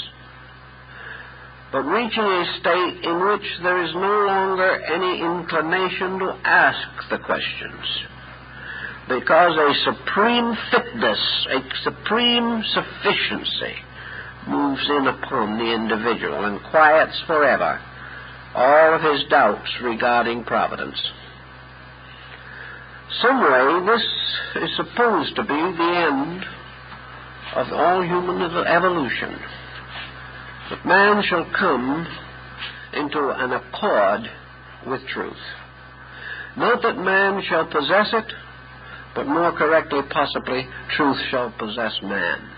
but reaching a state in which there is no longer any inclination to ask the questions, because a supreme fitness, a supreme sufficiency moves in upon the individual and quiets forever all of his doubts regarding providence. Some way, this is supposed to be the end of all human evolution. That man shall come into an accord with truth. Not that man shall possess it, but more correctly, possibly, truth shall possess man.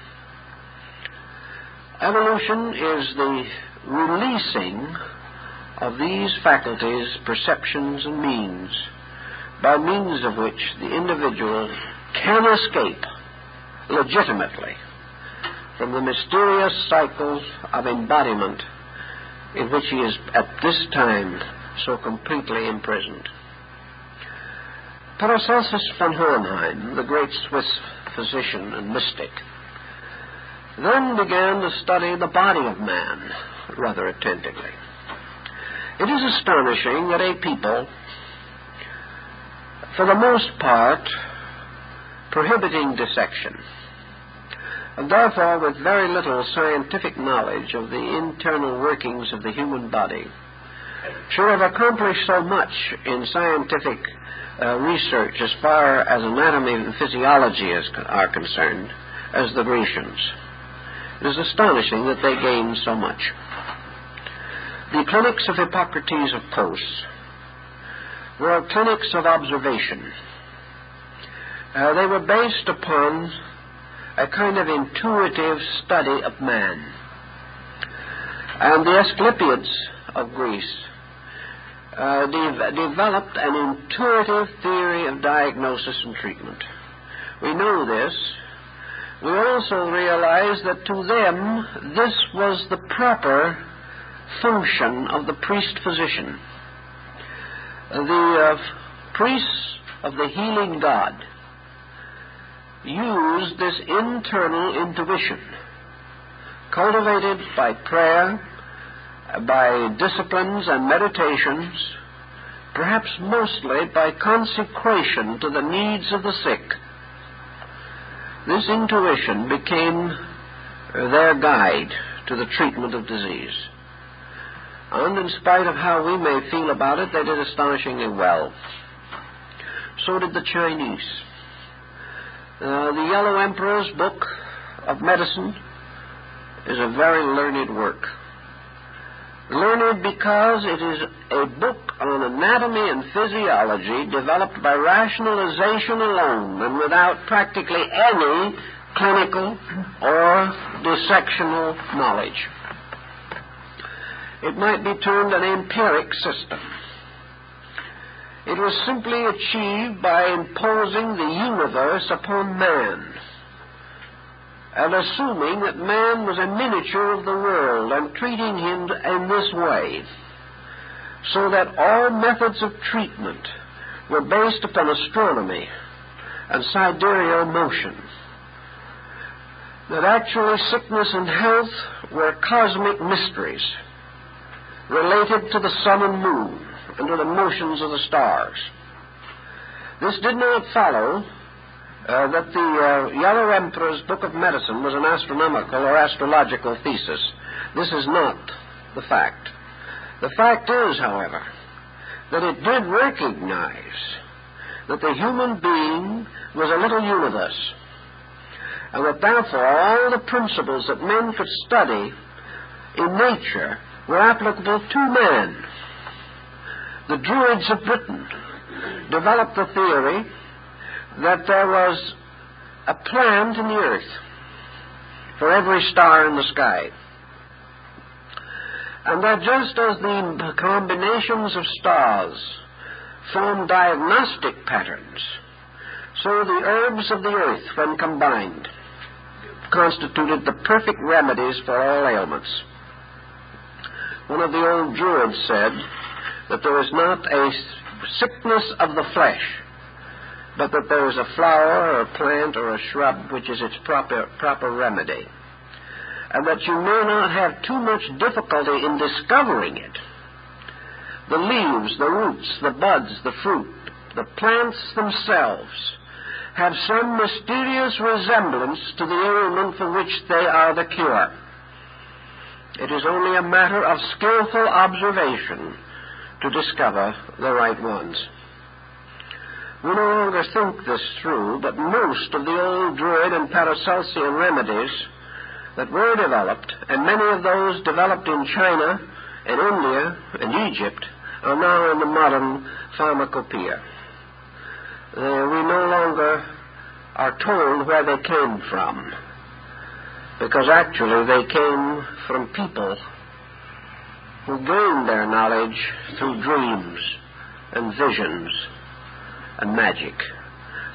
Evolution is the releasing of these faculties, perceptions, and means, by means of which the individual can escape legitimately from the mysterious cycles of embodiment in which he is at this time so completely imprisoned. Paracelsus von Hohenheim, the great Swiss physician and mystic, then began to study the body of man rather attentively. It is astonishing that a people, for the most part, prohibiting dissection, and therefore with very little scientific knowledge of the internal workings of the human body, should have accomplished so much in scientific uh, research as far as anatomy and physiology is, are concerned as the Grecians. It is astonishing that they gained so much. The clinics of Hippocrates of Kos were clinics of observation. Uh, they were based upon a kind of intuitive study of man. And the Asclepiads of Greece uh, de- developed an intuitive theory of diagnosis and treatment. We know this. We also realize that to them this was the proper function of the priest physician. The uh, priests of the healing God use this internal intuition, cultivated by prayer, by disciplines and meditations, perhaps mostly by consecration to the needs of the sick. This intuition became their guide to the treatment of disease. And in spite of how we may feel about it, they did astonishingly well. So did the Chinese. Uh, the Yellow Emperor's Book of Medicine is a very learned work. Learned because it is a book on anatomy and physiology developed by rationalization alone and without practically any clinical or dissectional knowledge. It might be termed an empiric system. It was simply achieved by imposing the universe upon man and assuming that man was a miniature of the world and treating him in this way, so that all methods of treatment were based upon astronomy and sidereal motion. That actually sickness and health were cosmic mysteries related to the sun and moon and to the motions of the stars. This did not follow uh, that the uh, Yellow Emperor's Book of Medicine was an astronomical or astrological thesis. This is not the fact. The fact is, however, that it did recognize that the human being was a little universe, and that therefore all the principles that men could study in nature were applicable to man. The Druids of Britain developed the theory that there was a plant in the earth for every star in the sky. And that just as the combinations of stars form diagnostic patterns, so the herbs of the earth, when combined, constituted the perfect remedies for all ailments. One of the old Druids said that there is not a sickness of the flesh, but that there is a flower or a plant or a shrub which is its proper, proper remedy. And that you may not have too much difficulty in discovering it. The leaves, the roots, the buds, the fruit, the plants themselves have some mysterious resemblance to the ailment for which they are the cure. It is only a matter of skillful observation to discover the right ones. We no longer think this through, but most of the old Druid and Paracelsian remedies that were developed, and many of those developed in China and India and Egypt, are now in the modern pharmacopoeia. We no longer are told where they came from, because actually they came from people who gained their knowledge through dreams and visions and magic.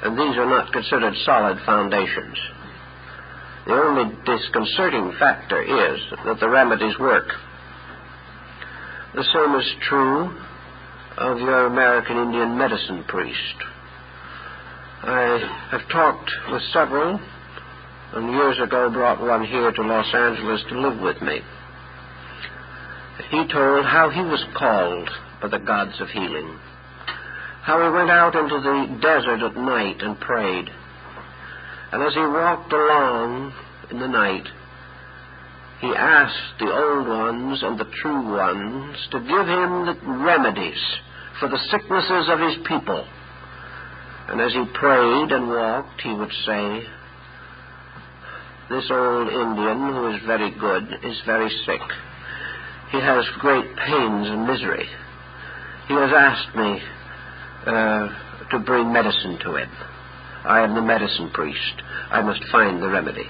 And these are not considered solid foundations. The only disconcerting factor is that the remedies work. The same is true of your American Indian medicine priest. I have talked with several, and years ago brought one here to Los Angeles to live with me. He told how he was called by the gods of healing, how he went out into the desert at night and prayed. And as he walked along in the night, he asked the old ones and the true ones to give him the remedies for the sicknesses of his people. And as he prayed and walked, he would say, This old Indian, who is very good, is very sick. He has great pains and misery. He has asked me uh, to bring medicine to him. I am the medicine priest. I must find the remedy.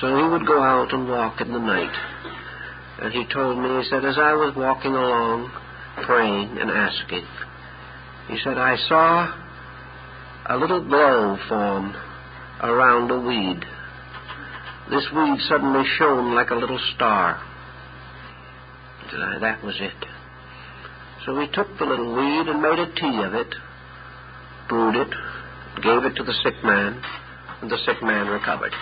So he would go out and walk in the night. And he told me, he said, as I was walking along, praying and asking, he said, I saw a little glow form around a weed. This weed suddenly shone like a little star. I, that was it. So we took the little weed and made a tea of it, brewed it, gave it to the sick man, and the sick man recovered.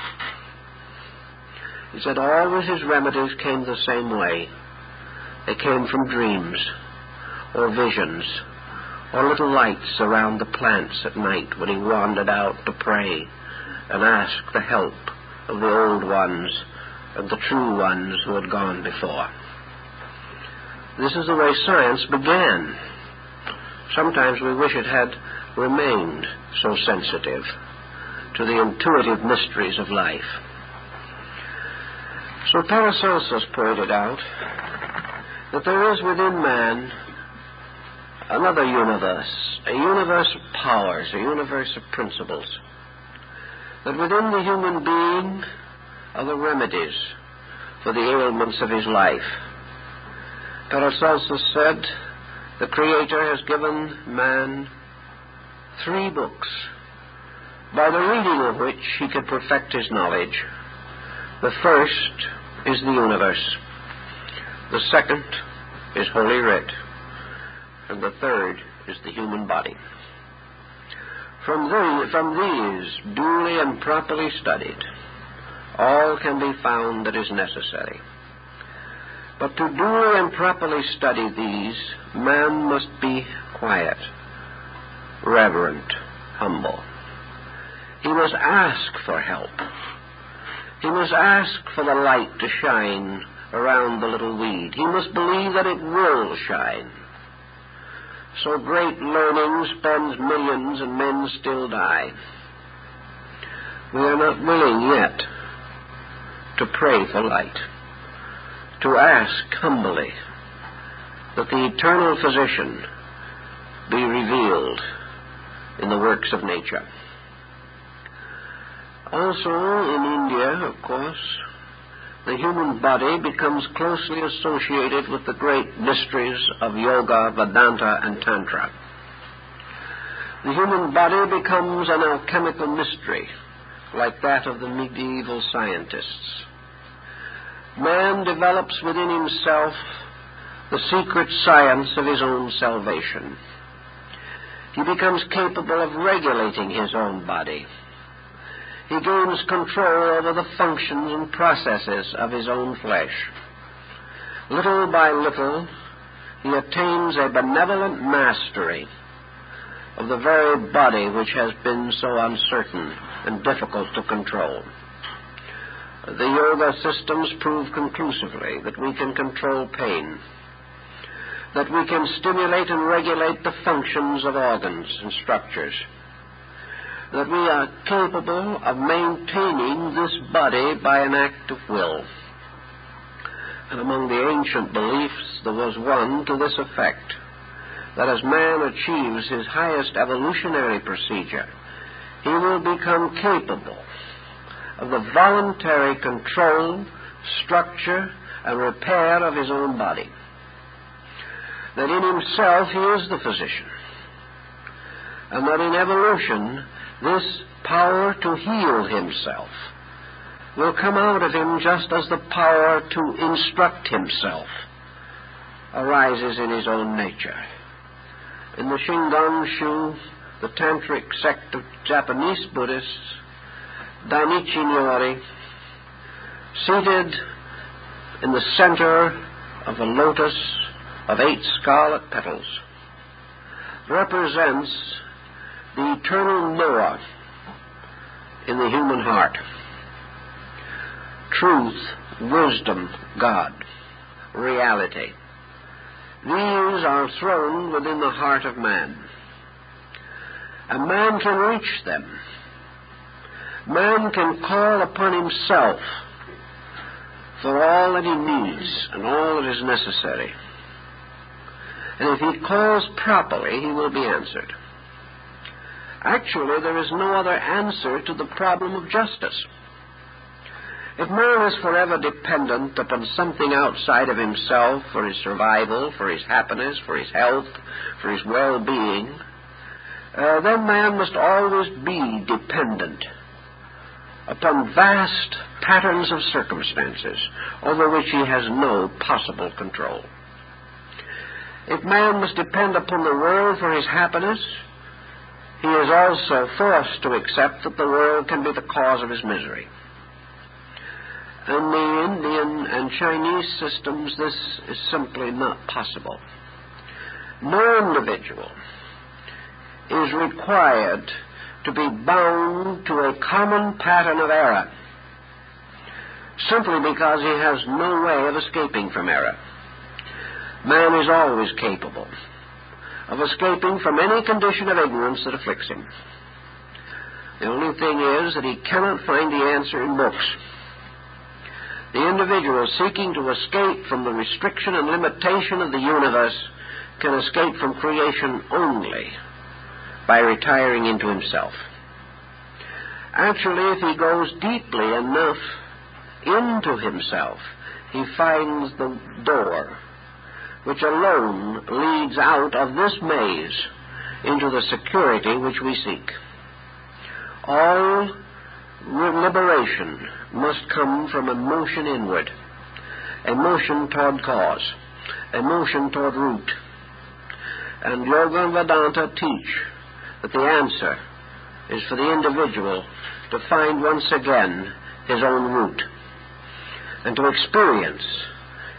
He said always his remedies came the same way. They came from dreams or visions or little lights around the plants at night when he wandered out to pray and ask the help of the old ones of the true ones who had gone before. This is the way science began. Sometimes we wish it had remained so sensitive to the intuitive mysteries of life. So Paracelsus pointed out that there is within man another universe, a universe of powers, a universe of principles. That within the human being are the remedies for the ailments of his life. Paracelsus said the Creator has given man three books, by the reading of which he could perfect his knowledge. The first is the universe. The second is Holy Writ. And the third is the human body. From, from these, duly and properly studied, all can be found that is necessary. But to duly and properly study these, man must be quiet, reverent, humble. He must ask for help. He must ask for the light to shine around the little weed. He must believe that it will shine. So great learning spends millions and men still die. We are not willing yet to pray for light, to ask humbly that the eternal physician be revealed in the works of nature. Also, in India, of course, the human body becomes closely associated with the great mysteries of yoga, Vedanta, and Tantra. The human body becomes an alchemical mystery, like that of the medieval scientists. Man develops within himself the secret science of his own salvation. He becomes capable of regulating his own body. He gains control over the functions and processes of his own flesh. Little by little, he attains a benevolent mastery of the very body which has been so uncertain and difficult to control. The yoga systems prove conclusively that we can control pain, that we can stimulate and regulate the functions of organs and structures, that we are capable of maintaining this body by an act of will. And among the ancient beliefs, there was one to this effect that as man achieves his highest evolutionary procedure, he will become capable of the voluntary control, structure, and repair of his own body. That in himself he is the physician. And that in evolution, this power to heal himself will come out of him just as the power to instruct himself arises in his own nature. In the Shingon Shu, the tantric sect of Japanese Buddhists, Dainichi Nyorai, seated in the center of a lotus of eight scarlet petals, represents the eternal Noah in the human heart. Truth, wisdom, God, reality. These are thrown within the heart of man. And man can reach them. Man can call upon himself for all that he needs and all that is necessary. And if he calls properly, he will be answered. Actually, there is no other answer to the problem of justice. If man is forever dependent upon something outside of himself for his survival, for his happiness, for his health, for his well being, uh, then man must always be dependent upon vast patterns of circumstances over which he has no possible control. If man must depend upon the world for his happiness, he is also forced to accept that the world can be the cause of his misery. In the Indian and Chinese systems, this is simply not possible. No individual is required to be bound to a common pattern of error simply because he has no way of escaping from error. Man is always capable of escaping from any condition of ignorance that afflicts him. The only thing is that he cannot find the answer in books. The individual seeking to escape from the restriction and limitation of the universe can escape from creation only by retiring into himself. Actually, if he goes deeply enough into himself, he finds the door which alone leads out of this maze into the security which we seek. All liberation must come from a motion inward, a motion toward cause, a motion toward root. And Yoga and Vedanta teach that the answer is for the individual to find once again his own root and to experience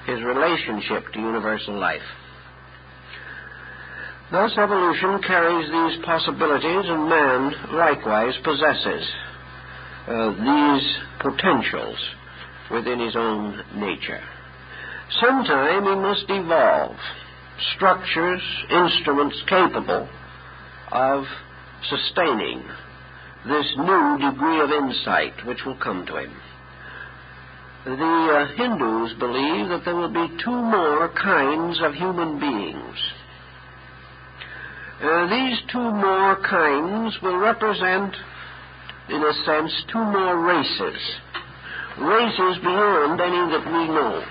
his relationship to universal life. Thus, evolution carries these possibilities, and man likewise possesses uh, these potentials within his own nature. Sometime he must evolve structures, instruments capable of sustaining this new degree of insight which will come to him. The uh, Hindus believe that there will be two more kinds of human beings. Uh, these two more kinds will represent in a sense, two more races. Races beyond any that we know.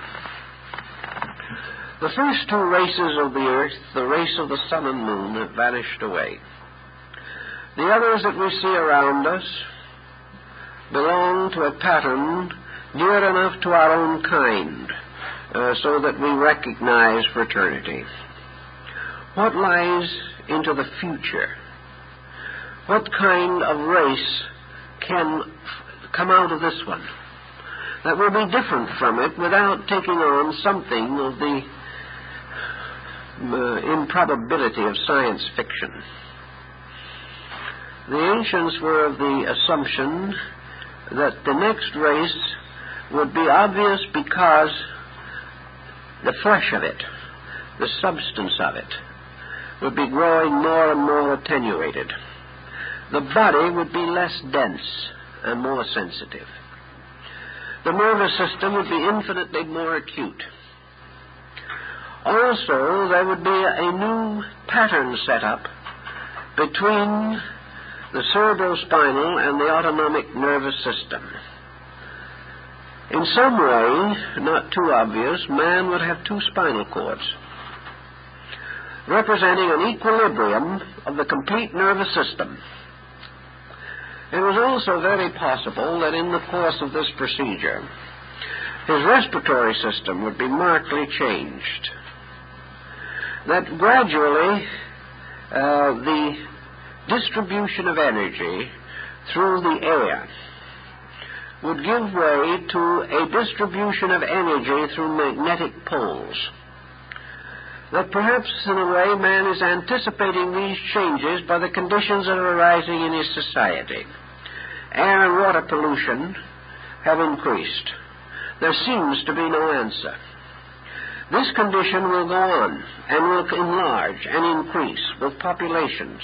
The first two races of the earth, the race of the sun and moon, have vanished away. The others that we see around us belong to a pattern near enough to our own kind uh, so that we recognize fraternity. What lies into the future? What kind of race can f- come out of this one that will be different from it without taking on something of the uh, improbability of science fiction? The ancients were of the assumption that the next race would be obvious because the flesh of it, the substance of it, would be growing more and more attenuated. The body would be less dense and more sensitive. The nervous system would be infinitely more acute. Also, there would be a new pattern set up between the cerebrospinal and the autonomic nervous system. In some way, not too obvious, man would have two spinal cords, representing an equilibrium of the complete nervous system. It was also very possible that in the course of this procedure, his respiratory system would be markedly changed. That gradually uh, the distribution of energy through the air would give way to a distribution of energy through magnetic poles. That perhaps, in a way, man is anticipating these changes by the conditions that are arising in his society. Air and water pollution have increased. There seems to be no answer. This condition will go on and will enlarge and increase with populations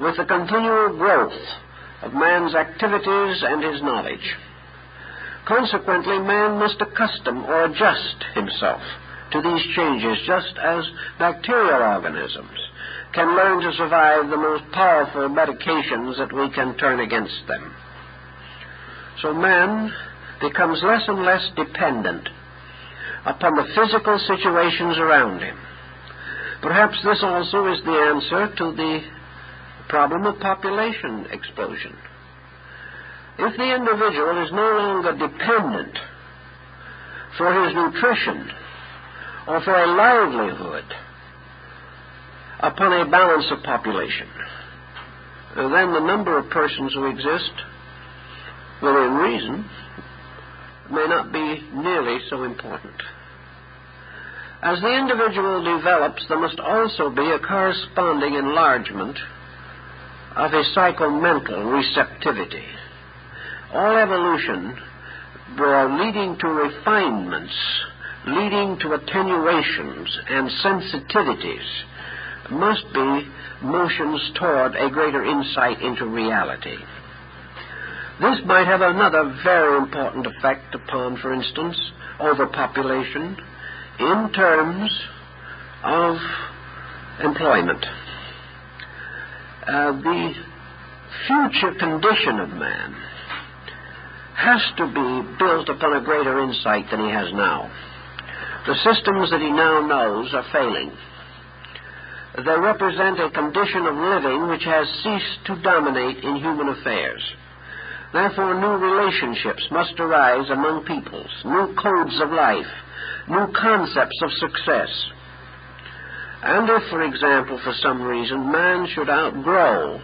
with the continual growth of man's activities and his knowledge. Consequently, man must accustom or adjust himself to these changes just as bacterial organisms can learn to survive the most powerful medications that we can turn against them. So man becomes less and less dependent upon the physical situations around him. Perhaps this also is the answer to the problem of population explosion. If the individual is no longer dependent for his nutrition or for a livelihood upon a balance of population, then the number of persons who exist within reason may not be nearly so important. As the individual develops, there must also be a corresponding enlargement of his psychomental receptivity. All evolution leading to refinements, leading to attenuations and sensitivities, must be motions toward a greater insight into reality. This might have another very important effect upon, for instance, overpopulation in terms of employment uh, the future condition of man has to be built upon a greater insight than he has now. The systems that he now knows are failing. They represent a condition of living which has ceased to dominate in human affairs. Therefore, new relationships must arise among peoples, new codes of life, new concepts of success. And if, for example, for some reason, man should outgrow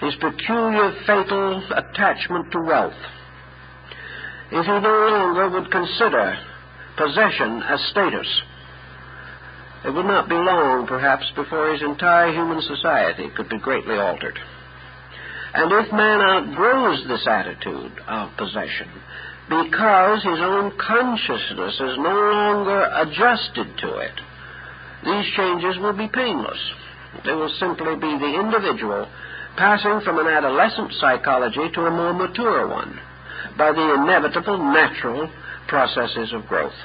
his peculiar fatal attachment to wealth, if he no longer would consider possession as status, it would not be long, perhaps, before his entire human society could be greatly altered. And if man outgrows this attitude of possession, because his own consciousness is no longer adjusted to it, these changes will be painless. They will simply be the individual passing from an adolescent psychology to a more mature one by the inevitable natural processes of growth.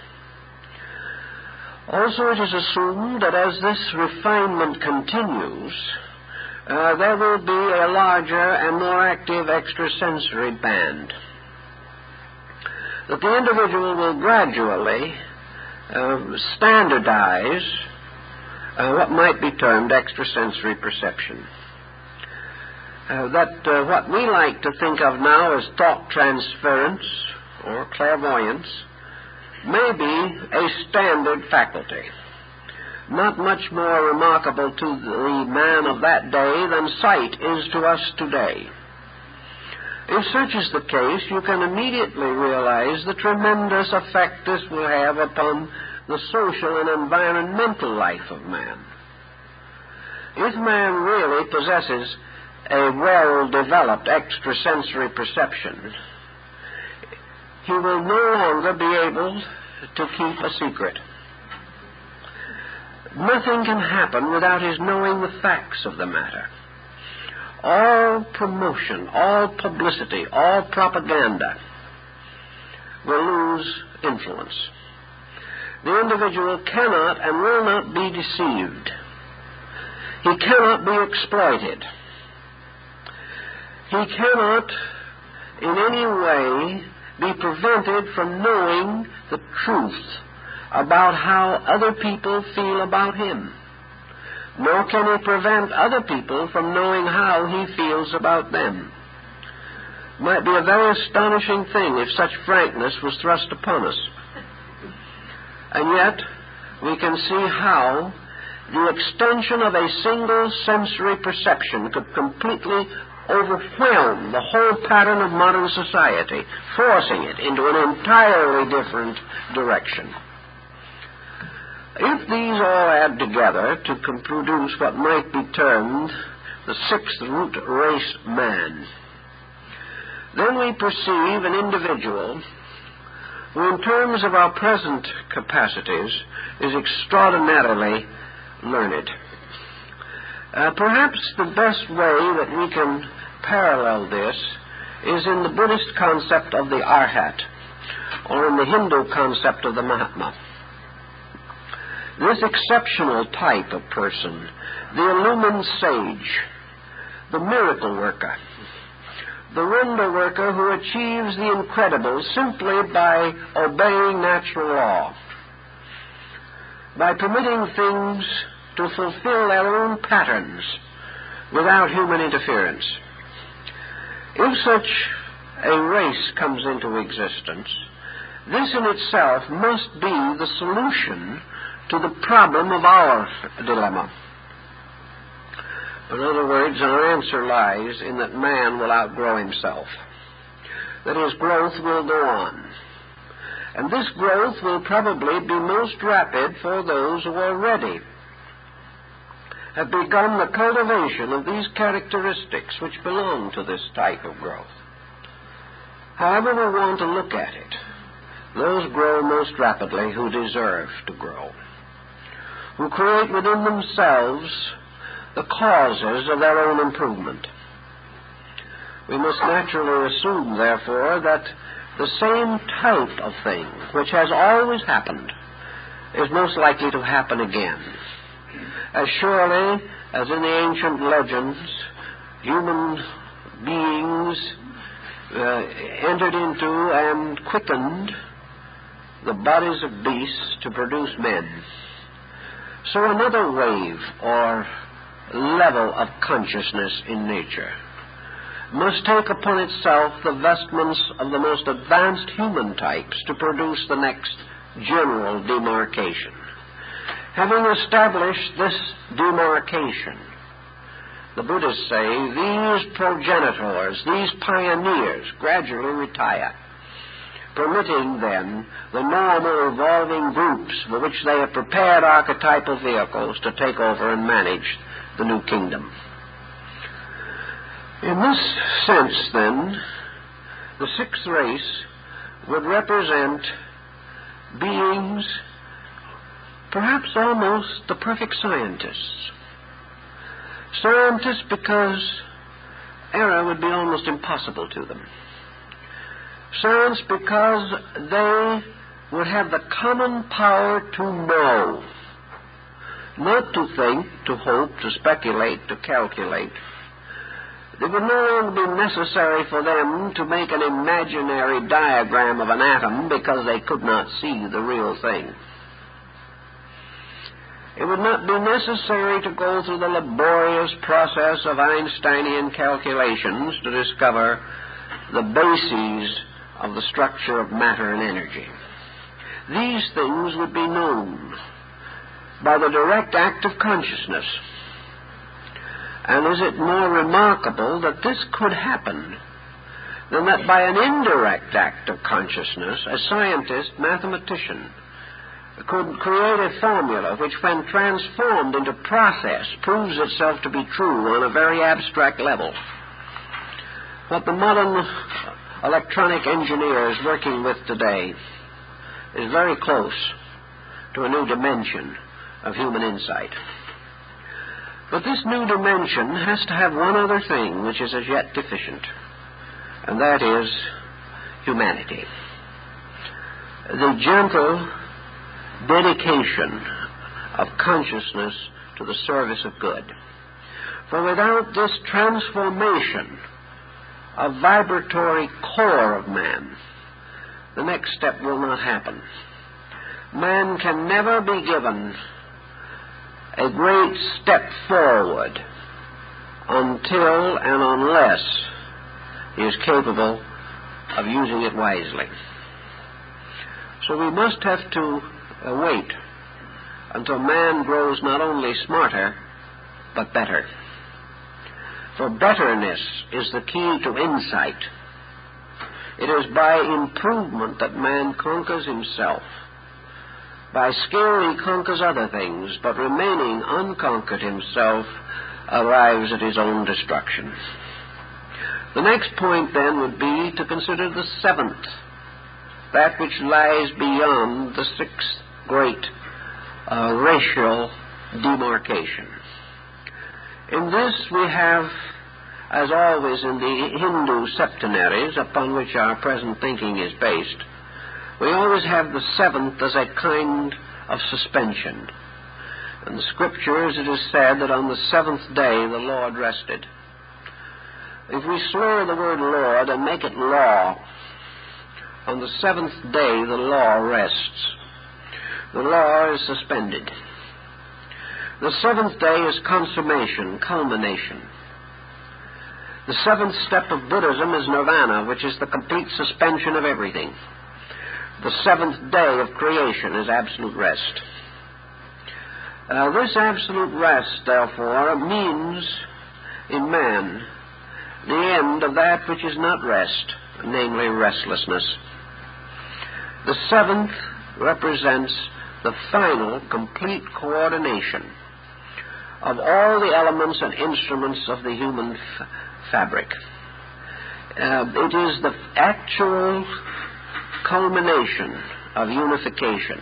Also, it is assumed that as this refinement continues, uh, there will be a larger and more active extrasensory band. That the individual will gradually uh, standardize uh, what might be termed extrasensory perception. uh, that uh, what we like to think of now as thought transference or clairvoyance may be a standard faculty. Not much more remarkable to the man of that day than sight is to us today. If such is the case, you can immediately realize the tremendous effect this will have upon the social and environmental life of man. If man really possesses a well developed extrasensory perception, he will no longer be able to keep a secret. Nothing can happen without his knowing the facts of the matter. All promotion, all publicity, all propaganda will lose influence. The individual cannot and will not be deceived. He cannot be exploited. He cannot in any way be prevented from knowing the truth about how other people feel about him. Nor can he prevent other people from knowing how he feels about them. It might be a very astonishing thing if such frankness was thrust upon us. And yet, we can see how the extension of a single sensory perception could completely overwhelm the whole pattern of modern society, forcing it into an entirely different direction. If these all add together to produce what might be termed the sixth root race man, then we perceive an individual in terms of our present capacities, is extraordinarily learned. Uh, perhaps the best way that we can parallel this is in the Buddhist concept of the Arhat, or in the Hindu concept of the Mahatma. This exceptional type of person, the illumined sage, the miracle worker, the wonder worker who achieves the incredible simply by obeying natural law, by permitting things to fulfill their own patterns without human interference. If such a race comes into existence, this in itself must be the solution to the problem of our dilemma. In other words, our answer lies in that man will outgrow himself, that his growth will go on. And this growth will probably be most rapid for those who already have begun the cultivation of these characteristics which belong to this type of growth. However we want to look at it, those grow most rapidly who deserve to grow who create within themselves the causes of their own improvement. We must naturally assume, therefore, that the same type of thing which has always happened is most likely to happen again. As surely as in the ancient legends, human beings uh, entered into and quickened the bodies of beasts to produce men. So another wave or level of consciousness in nature must take upon itself the vestments of the most advanced human types to produce the next general demarcation. Having established this demarcation, the Buddhists say these progenitors, these pioneers, gradually retire permitting then the normal evolving groups for which they have prepared archetypal vehicles to take over and manage the new kingdom. In this sense, then, the sixth race would represent beings, perhaps almost the perfect scientists. Scientists because error would be almost impossible to them. Science because they would have the common power to know, not to think, to hope, to speculate, to calculate. It would no longer be necessary for them to make an imaginary diagram of an atom because they could not see the real thing. It would not be necessary to go through the laborious process of Einsteinian calculations to discover the bases of the structure of matter and energy. These things would be known by the direct act of consciousness. And is it more remarkable that this could happen than that by an indirect act of consciousness, a scientist, mathematician, could create a formula which, when transformed into process, proves itself to be true on a very abstract level. What the modern electronic engineer is working with today is very close to a new dimension of human insight. But this new dimension has to have one other thing which is as yet deficient, and that is humanity. The gentle dedication of consciousness to the service of good. For without this transformation of vibratory core of man, the next step will not happen. Man can never be given a great step forward until and unless he is capable of using it wisely. So we must have to wait until man grows not only smarter, but better. For betterness is the key to insight. It is by improvement that man conquers himself. By skill he conquers other things, but remaining unconquered himself arrives at his own destruction. The next point then would be to consider the seventh, that which lies beyond the sixth great uh, racial demarcation. In this we have, as always in the Hindu septenaries upon which our present thinking is based, we always have the seventh as a kind of suspension. In the scriptures it is said that on the seventh day the Lord rested. If we slur the word Lord and make it law, on the seventh day the law rests the law is suspended. The seventh day is consummation, culmination. The seventh step of Buddhism is nirvana, which is the complete suspension of everything. The seventh day of creation is absolute rest. Uh, this absolute rest, therefore, means in man the end of that which is not rest, namely restlessness. The seventh represents the final, complete coordination of all the elements and instruments of the human f- fabric. Uh, it is the actual culmination of unification.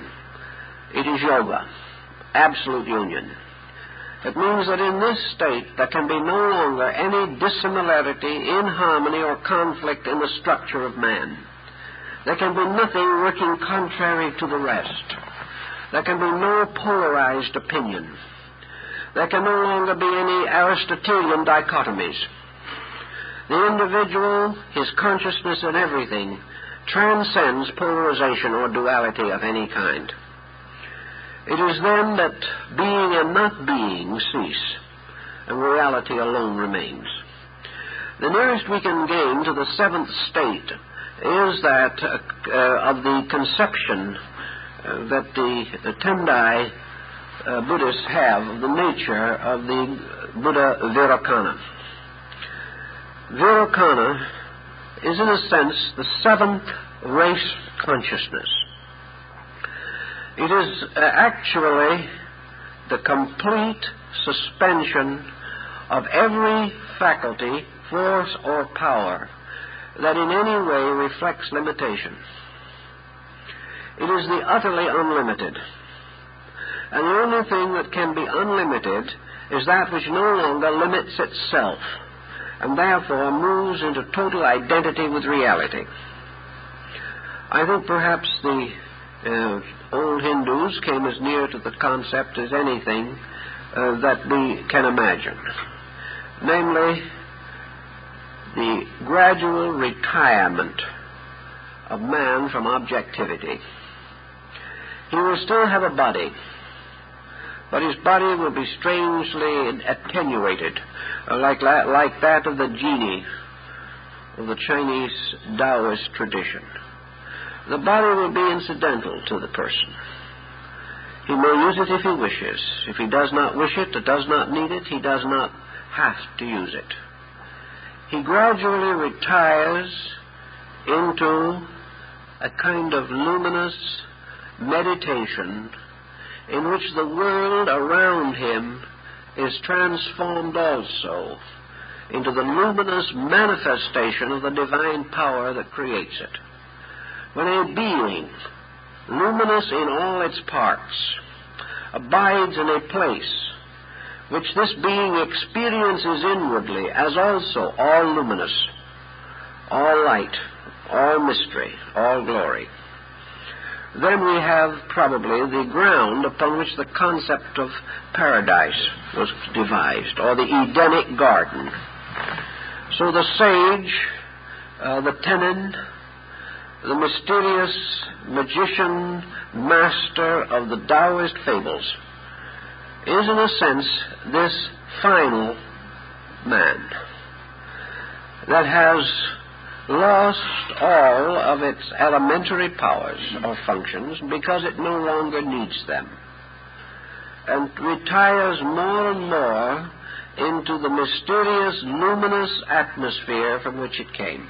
It is yoga, absolute union. It means that in this state there can be no longer any dissimilarity, inharmony, or conflict in the structure of man. There can be nothing working contrary to the rest. There can be no polarized opinion. There can no longer be any Aristotelian dichotomies. The individual, his consciousness and everything, transcends polarization or duality of any kind. It is then that being and not being cease, and reality alone remains. The nearest we can gain to the seventh state is that uh, of the conception uh, that the, the Tendai uh, Buddhists have of the nature of the Buddha Vairocana. Vairocana is, in a sense, the seventh race consciousness. It is uh, actually the complete suspension of every faculty, force, or power that in any way reflects limitation. It is the utterly unlimited. And the only thing that can be unlimited is that which no longer limits itself and therefore moves into total identity with reality. I think perhaps the uh, old Hindus came as near to the concept as anything uh, that we can imagine. Namely, the gradual retirement of man from objectivity. He will still have a body, but his body will be strangely attenuated, Uh, like, like that of the genie of the Chinese Taoist tradition. The body will be incidental to the person. He may use it if he wishes. If he does not wish it or does not need it, he does not have to use it. He gradually retires into a kind of luminous meditation in which the world around him is transformed also into the luminous manifestation of the divine power that creates it. When a being, luminous in all its parts, abides in a place which this being experiences inwardly as also all luminous, all light, all mystery, all glory then we have probably the ground upon which the concept of paradise was devised, or the Edenic garden. So the sage, uh, the tenon, the mysterious magician, master of the Taoist fables, is in a sense this final man that has lost all of its elementary powers or functions because it no longer needs them and retires more and more into the mysterious, luminous atmosphere from which it came.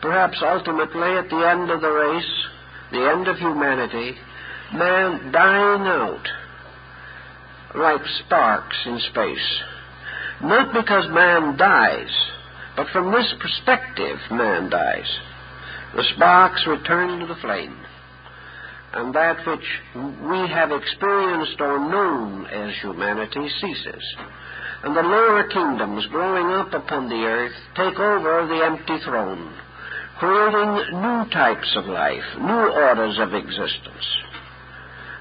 Perhaps ultimately, at the end of the race, the end of humanity, man dying out like sparks in space. Not because man dies, but from this perspective, man dies. The sparks return to the flame. And that which we have experienced or known as humanity ceases. And the lower kingdoms growing up upon the earth take over the empty throne, creating new types of life, new orders of existence.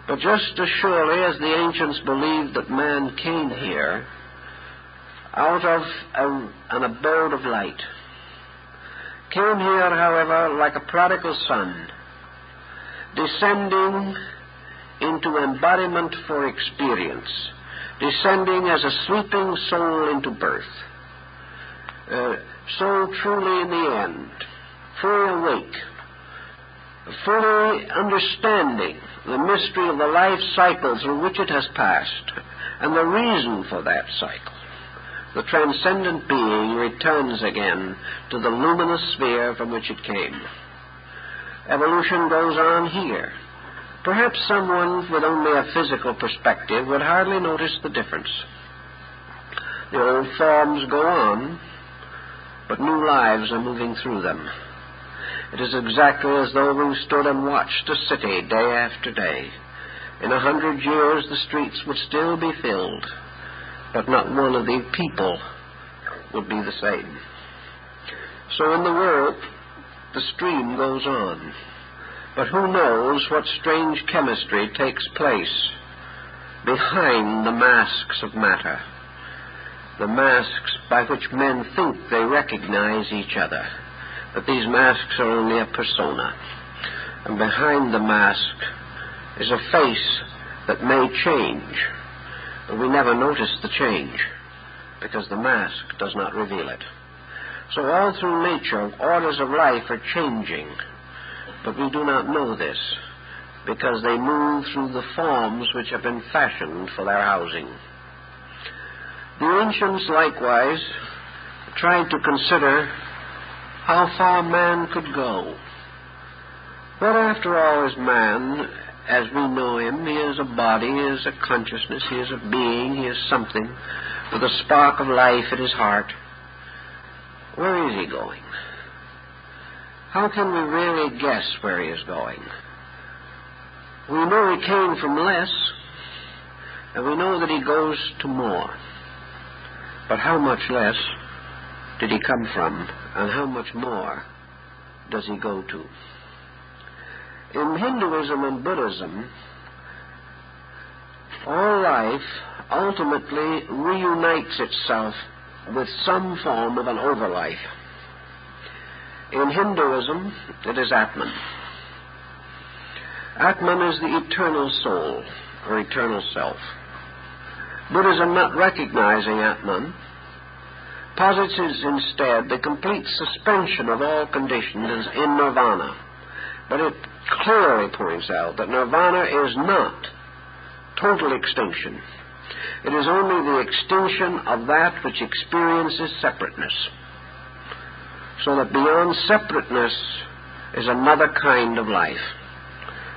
But just as surely as the ancients believed that man came here, out of a, an abode of light. Came here, however, like a prodigal son, descending into embodiment for experience, descending as a sleeping soul into birth. Uh, so truly in the end, fully awake, fully understanding the mystery of the life cycle through which it has passed and the reason for that cycle the transcendent being returns again to the luminous sphere from which it came. Evolution goes on here. Perhaps someone with only a physical perspective would hardly notice the difference. The old forms go on, but new lives are moving through them. It is exactly as though we stood and watched a city day after day. In a hundred years, the streets would still be filled but not one of the people would be the same. So in the world, the stream goes on. But who knows what strange chemistry takes place behind the masks of matter, the masks by which men think they recognize each other. But these masks are only a persona. And behind the mask is a face that may change we never notice the change because the mask does not reveal it. So all through nature, orders of life are changing, but we do not know this because they move through the forms which have been fashioned for their housing. The ancients likewise tried to consider how far man could go. What, after all, is man as we know him. He is a body, he is a consciousness, he is a being, he is something with a spark of life in his heart. Where is he going? How can we really guess where he is going? We know he came from less, and we know that he goes to more. But how much less did he come from, and how much more does he go to? In Hinduism and Buddhism, all life ultimately reunites itself with some form of an overlife. In Hinduism, it is Atman. Atman is the eternal soul, or eternal self. Buddhism, not recognizing Atman, posits instead the complete suspension of all conditions in nirvana. But it clearly points out that nirvana is not total extinction. It is only the extinction of that which experiences separateness. So that beyond separateness is another kind of life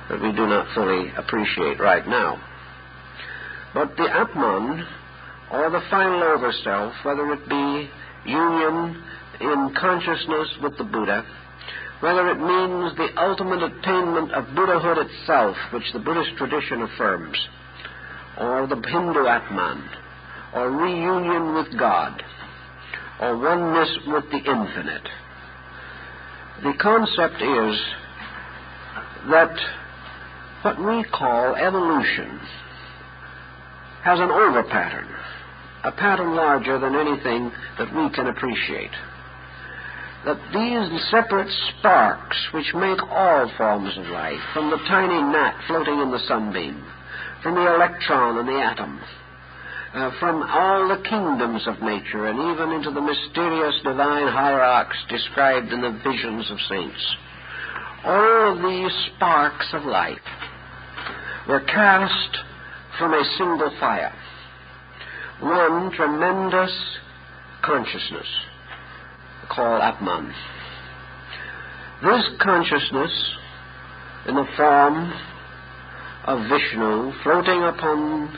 that we do not fully appreciate right now. But the Atman, or the final over self, whether it be union in consciousness with the Buddha, whether it means the ultimate attainment of Buddhahood itself, which the Buddhist tradition affirms, or the Hindu Atman, or reunion with God, or oneness with the infinite. The concept is that what we call evolution has an over pattern, a pattern larger than anything that we can appreciate. That these separate sparks which make all forms of life, from the tiny gnat floating in the sunbeam, from the electron and the atom, uh, from all the kingdoms of nature, and even into the mysterious divine hierarchs described in the visions of saints. All these sparks of life were cast from a single fire. One tremendous consciousness called Atman. This consciousness, in the form of Vishnu, floating upon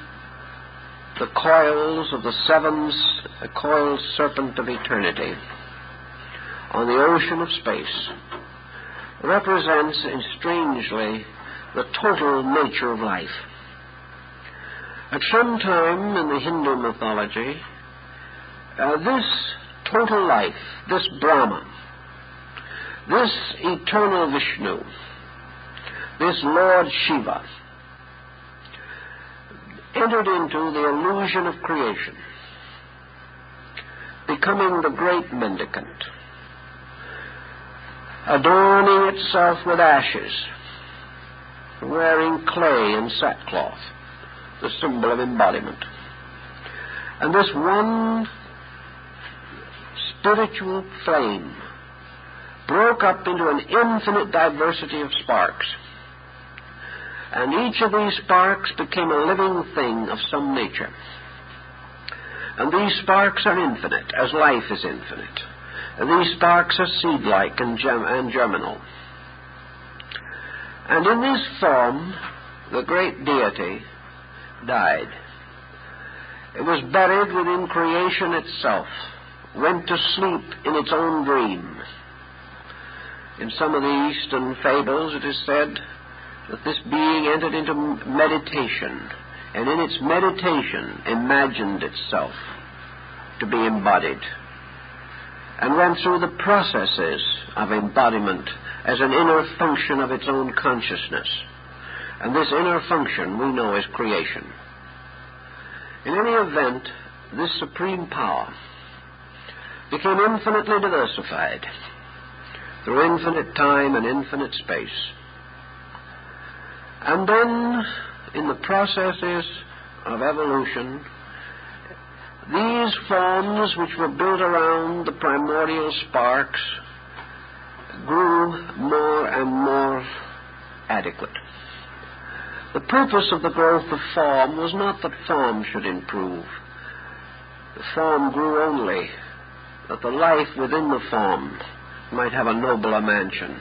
the coils of the seven coiled serpent of eternity on the ocean of space, represents strangely the total nature of life. At some time in the Hindu mythology, uh, this total life, this Brahman, this eternal Vishnu, this Lord Shiva, entered into the illusion of creation, becoming the great mendicant, adorning itself with ashes, wearing clay and sackcloth, the symbol of embodiment. And this one spiritual flame broke up into an infinite diversity of sparks. And each of these sparks became a living thing of some nature. And these sparks are infinite, as life is infinite. And these sparks are seed-like and, and germinal. And in this form, the great deity died. It was buried within creation itself, went to sleep in its own dream. In some of the Eastern fables, it is said that this being entered into meditation, and in its meditation imagined itself to be embodied, and went through the processes of embodiment as an inner function of its own consciousness. And this inner function we know as creation. In any event, this supreme power became infinitely diversified through infinite time and infinite space. And then, in the processes of evolution, these forms which were built around the primordial sparks grew more and more adequate. The purpose of the growth of form was not that form should improve. The form grew only that the life within the form might have a nobler mansion.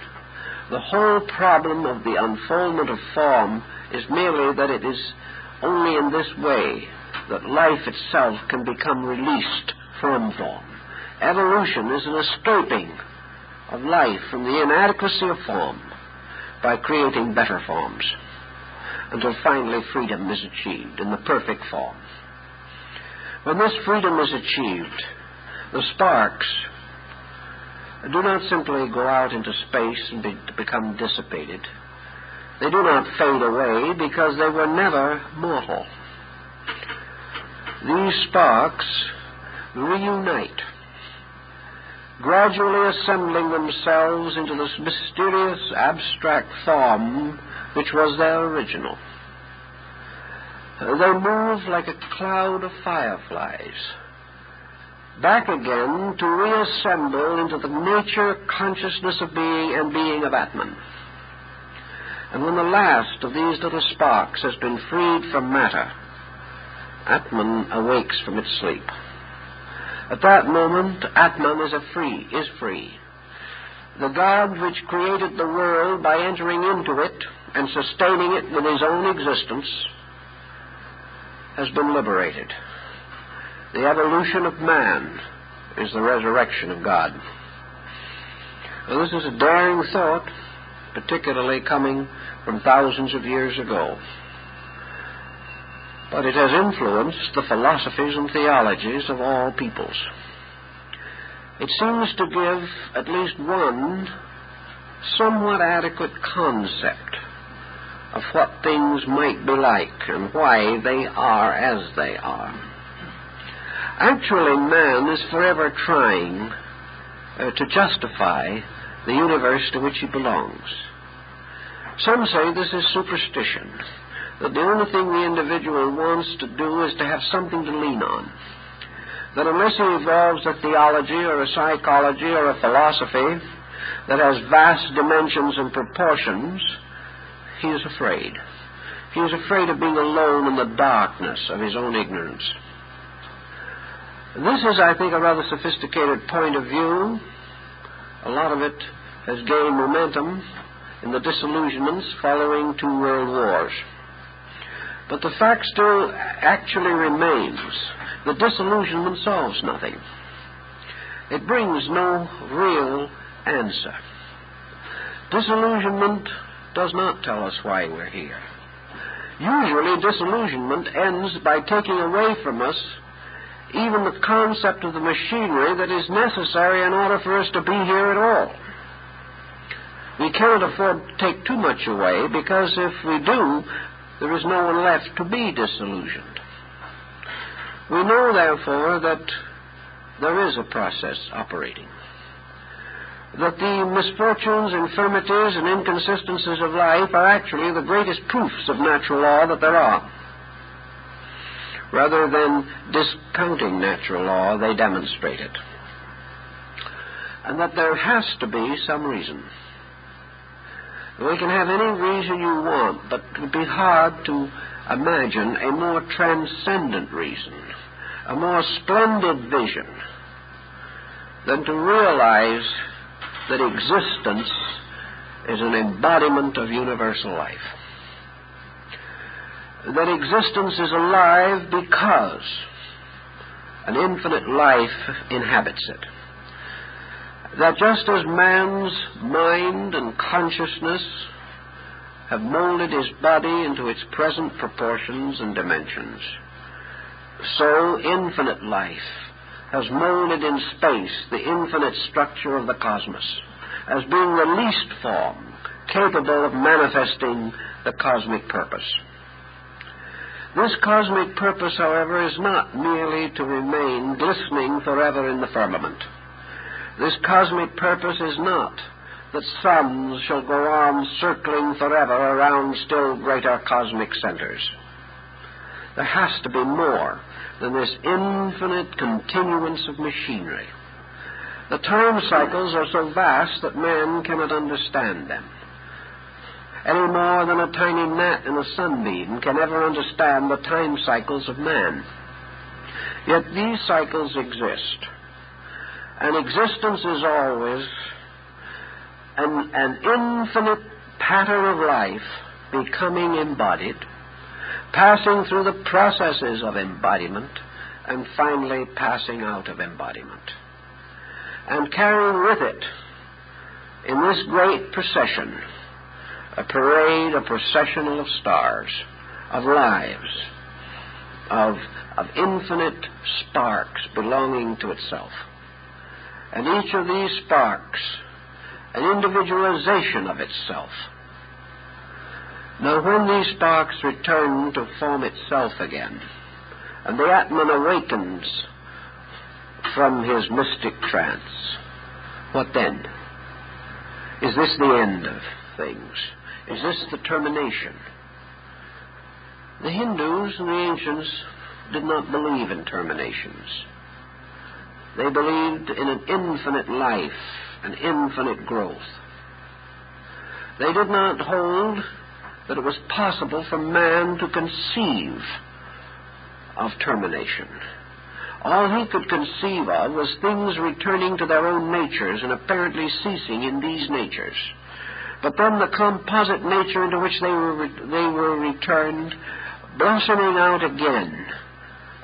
The whole problem of the unfoldment of form is merely that it is only in this way that life itself can become released from form. Evolution is an escaping of life from the inadequacy of form by creating better forms until finally freedom is achieved in the perfect form. When this freedom is achieved, the sparks do not simply go out into space and be, become dissipated. They do not fade away because they were never mortal. These sparks reunite gradually assembling themselves into this mysterious abstract form which was their original. They move like a cloud of fireflies, back again to reassemble into the nature, consciousness of being and being of Atman. And when the last of these little sparks has been freed from matter, Atman awakes from its sleep. At that moment, Atman is free, is free. The God which created the world by entering into it and sustaining it with his own existence has been liberated. The evolution of man is the resurrection of God. Now, this is a daring thought, particularly coming from thousands of years ago but it has influenced the philosophies and theologies of all peoples. It seems to give at least one somewhat adequate concept of what things might be like and why they are as they are. Actually, man is forever trying uh, to justify the universe to which he belongs. Some say this is superstition that the only thing the individual wants to do is to have something to lean on. That unless he evolves a theology or a psychology or a philosophy that has vast dimensions and proportions, he is afraid. He is afraid of being alone in the darkness of his own ignorance. This is, I think, a rather sophisticated point of view. A lot of it has gained momentum in the disillusionments following two world wars. But the fact still actually remains. The disillusionment solves nothing. It brings no real answer. Disillusionment does not tell us why we're here. Usually, disillusionment ends by taking away from us even the concept of the machinery that is necessary in order for us to be here at all. We cannot afford to take too much away because if we do, there is no one left to be disillusioned. We know, therefore, that there is a process operating. That the misfortunes, infirmities, and inconsistencies of life are actually the greatest proofs of natural law that there are. Rather than discounting natural law, they demonstrate it. And that there has to be some reason. We can have any reason you want, but it would be hard to imagine a more transcendent reason, a more splendid vision, than to realize that existence is an embodiment of universal life. That existence is alive because an infinite life inhabits it that just as man's mind and consciousness have molded his body into its present proportions and dimensions, so infinite life has molded in space the infinite structure of the cosmos as being the least form capable of manifesting the cosmic purpose. This cosmic purpose, however, is not merely to remain glistening forever in the firmament. This cosmic purpose is not that suns shall go on circling forever around still greater cosmic centers. There has to be more than this infinite continuance of machinery. The time cycles are so vast that man cannot understand them. Any more than a tiny gnat in a sunbeam can ever understand the time cycles of man. Yet these cycles exist. And existence is always an, an infinite pattern of life becoming embodied, passing through the processes of embodiment, and finally passing out of embodiment. And carrying with it, in this great procession, a parade, a processional of stars, of lives, of, of infinite sparks belonging to itself. And each of these sparks an individualization of itself. Now, when these sparks return to form itself again, and the Atman awakens from his mystic trance, what then? Is this the end of things? Is this the termination? The Hindus and the ancients did not believe in terminations. They believed in an infinite life, an infinite growth. They did not hold that it was possible for man to conceive of termination. All he could conceive of was things returning to their own natures and apparently ceasing in these natures. But then the composite nature into which they were, re- they were returned, blossoming out again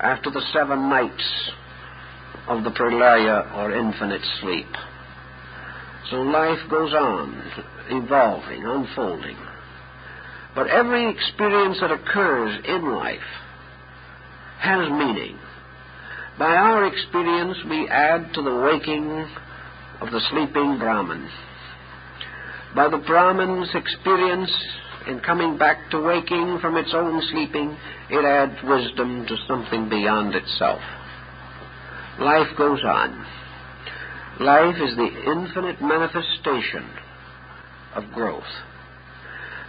after the seven nights of the pralaya or infinite sleep. So life goes on, evolving, unfolding. But every experience that occurs in life has meaning. By our experience, we add to the waking of the sleeping Brahman. By the Brahman's experience in coming back to waking from its own sleeping, it adds wisdom to something beyond itself. Life goes on. Life is the infinite manifestation of growth.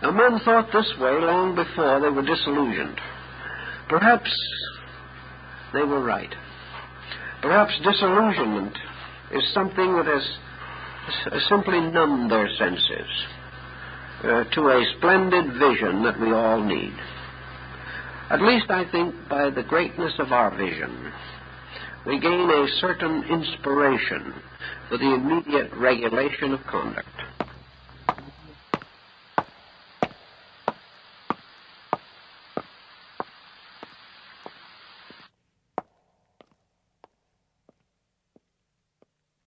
Now, men thought this way long before they were disillusioned. Perhaps they were right. Perhaps disillusionment is something that has simply numb their senses uh, to a splendid vision that we all need. At least I think by the greatness of our vision, we gain a certain inspiration for the immediate regulation of conduct.